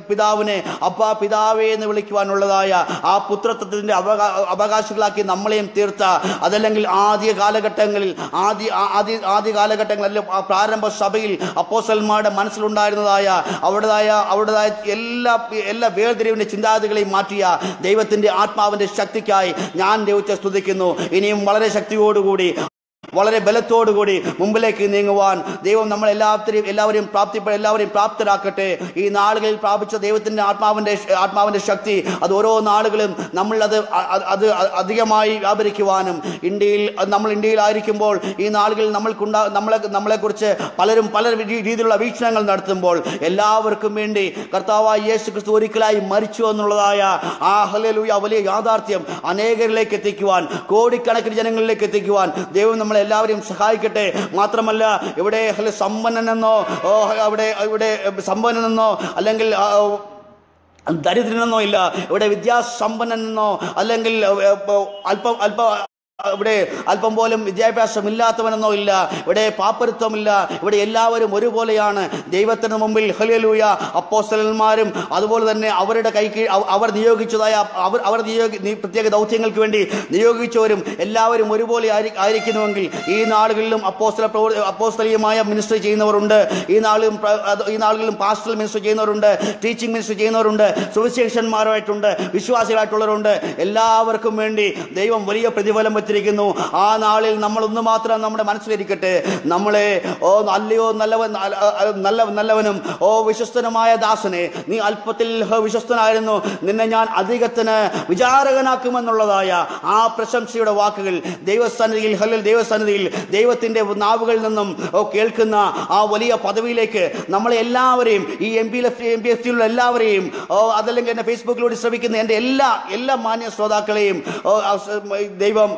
പിതാവിനെ അപ്പാ പിതാവേ എന്ന് വിളിക്കുവാനുള്ളതായ ആ പുത്രത്വത്തിന്റെ അവകാ അവകാശികളാക്കി നമ്മളെയും തീർത്ത അതല്ലെങ്കിൽ ആദ്യ കാലഘട്ടങ്ങളിൽ ആദ്യ ആദ്യ ആദ്യ കാലഘട്ടങ്ങളിൽ പ്രാരംഭ സഭയിൽ അപ്പോസൽമാരുടെ മനസ്സിലുണ്ടായിരുന്നതായ അവിടേതായ അവിടേതായ എല്ലാ എല്ലാ വേർതിരിവിന്റെ ചിന്താഗതികളെയും മാറ്റിയ ദൈവത്തിന്റെ ആത്മാവിന്റെ ശക്തിക്കായി ഞാൻ ദൈവത്തെ സ്തുതിക്കുന്നു. ഇനിയും വളരെ ശക്തിയോടുകൂടി വളരെ ബലത്തോടുകൂടി മുമ്പിലേക്ക് നീങ്ങുവാൻ ദൈവം നമ്മൾ എല്ലാത്തിനെയും എല്ലാവരെയും പ്രാപ്തി എല്ലാവരെയും പ്രാപ്തരാക്കട്ടെ. ഈ നാളുകളിൽ പ്രാപിച്ച ദൈവത്തിന്റെ ആത്മാവിന്റെ ആത്മാവിന്റെ ശക്തി അത് ഓരോ നാളുകളും നമ്മളത് അത് അധികമായി വ്യാപരിക്കുവാനും ഇന്ത്യയിൽ നമ്മൾ ഇന്ത്യയിലായിരിക്കുമ്പോൾ ഈ നാളുകളിൽ നമ്മൾക്കുണ്ടാ നമ്മളെ നമ്മളെക്കുറിച്ച് പലരും പല രീതിയിലുള്ള വീക്ഷണങ്ങൾ നടത്തുമ്പോൾ എല്ലാവർക്കും വേണ്ടി കർത്താവായ യേശു ക്രിസ്തു ഒരിക്കലായി മരിച്ചു എന്നുള്ളതായ ആ ഹലലൂയ വലിയ യാഥാർത്ഥ്യം അനേകരിലേക്ക് എത്തിക്കുവാൻ കോടിക്കണക്കിന് ജനങ്ങളിലേക്ക് എത്തിക്കുവാൻ ദൈവം നമ്മളെ എല്ലാവരെയും സഹായിക്കട്ടെ. മാത്രമല്ല ഇവിടെ സമ്പന്നനെന്നോ അവിടെ ഇവിടെ സമ്പന്നനെന്നോ അല്ലെങ്കിൽ ദരിദ്രനെന്നോ ഇല്ല. ഇവിടെ വിദ്യാസമ്പന്നനെന്നോ അല്ലെങ്കിൽ അല്പം അല്പ ഇവിടെ അല്പം പോലും വിദ്യാഭ്യാസം ഇല്ലാത്തവനെന്നോ ഇല്ല. ഇവിടെ പാപ്പരുത്വമില്ല. ഇവിടെ എല്ലാവരും ഒരുപോലെയാണ്. ദൈവത്തിന് മുമ്പിൽ ഹലിയലൂയ അപ്പോസ്റ്റലന്മാരും അതുപോലെ തന്നെ അവരുടെ കൈ അവർ നിയോഗിച്ചതായ അവർ അവർ നിയോഗി പ്രത്യേക ദൗത്യങ്ങൾക്ക് വേണ്ടി നിയോഗിച്ചവരും എല്ലാവരും ഒരുപോലെ ആയിരിക്കുന്നുവെങ്കിൽ ഈ നാളുകളിലും അപ്പോസ്റ്റല പ്രവർ- അപ്പോസ്തലീയമായ മിനിസ്റ്റർ ചെയ്യുന്നവരുണ്ട്. ഈ നാളിലും ഈ നാളുകളിലും പാസ്റ്റൽ മിനിസ്റ്റർ ചെയ്യുന്നവരുണ്ട്. ടീച്ചിങ് മിനിസ്റ്റർ ചെയ്യുന്നവരുണ്ട്. സുവിശേഷന്മാരായിട്ടുണ്ട്. വിശ്വാസികളായിട്ടുള്ളവരുണ്ട്. എല്ലാവർക്കും വേണ്ടി ദൈവം വലിയ പ്രതിഫലം വെച്ചിരിക്കുന്നു ആ നാളിൽ നമ്മൾ ഒന്ന് മാത്രം നമ്മുടെ മനസ്സിലിരിക്കട്ടെ. നമ്മളെ ഓ നല്ലയോ നല്ലവൻ നല്ല നല്ലവനും ഓ വിശ്വസ്തനുമായ ദാസനെ നീ അല്പത്തിൽ വിശ്വസ്തനായിരുന്നു. നിന്നെ ഞാൻ അധികത്തിന് വിചാരകനാക്കുമെന്നുള്ളതായ ആ പ്രശംസയുടെ വാക്കുകൾ ദൈവസന്നിധിയിൽ ഹല്ലിൽ ദൈവസന്നിധിയിൽ ദൈവത്തിന്റെ നാവുകളിൽ നിന്നും കേൾക്കുന്ന ആ വലിയ പദവിയിലേക്ക് നമ്മളെ എല്ലാവരെയും ഈ M P M P F സിയിലുള്ള എല്ലാവരെയും അതല്ലെങ്കിൽ എന്നെ ഫേസ്ബുക്കിലൂടെ ശ്രമിക്കുന്ന എന്റെ എല്ലാ എല്ലാ മാന്യ ശ്രോതാക്കളെയും ദൈവം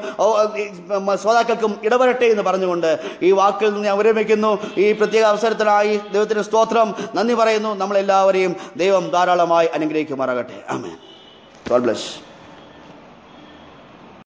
ശ്രോതാക്കൾക്കും ഇടപെടട്ടെ എന്ന് പറഞ്ഞുകൊണ്ട് ഈ വാക്കിൽ നിന്ന് ഞാൻ വിരമിക്കുന്നു. ഈ പ്രത്യേക അവസരത്തിനായി ദൈവത്തിന് സ്തോത്രം നന്ദി പറയുന്നു. നമ്മളെല്ലാവരെയും ദൈവം ധാരാളമായി അനുഗ്രഹിക്കുമാറാകട്ടെ. ആമേ ഗോഡ് ബ്ലസ്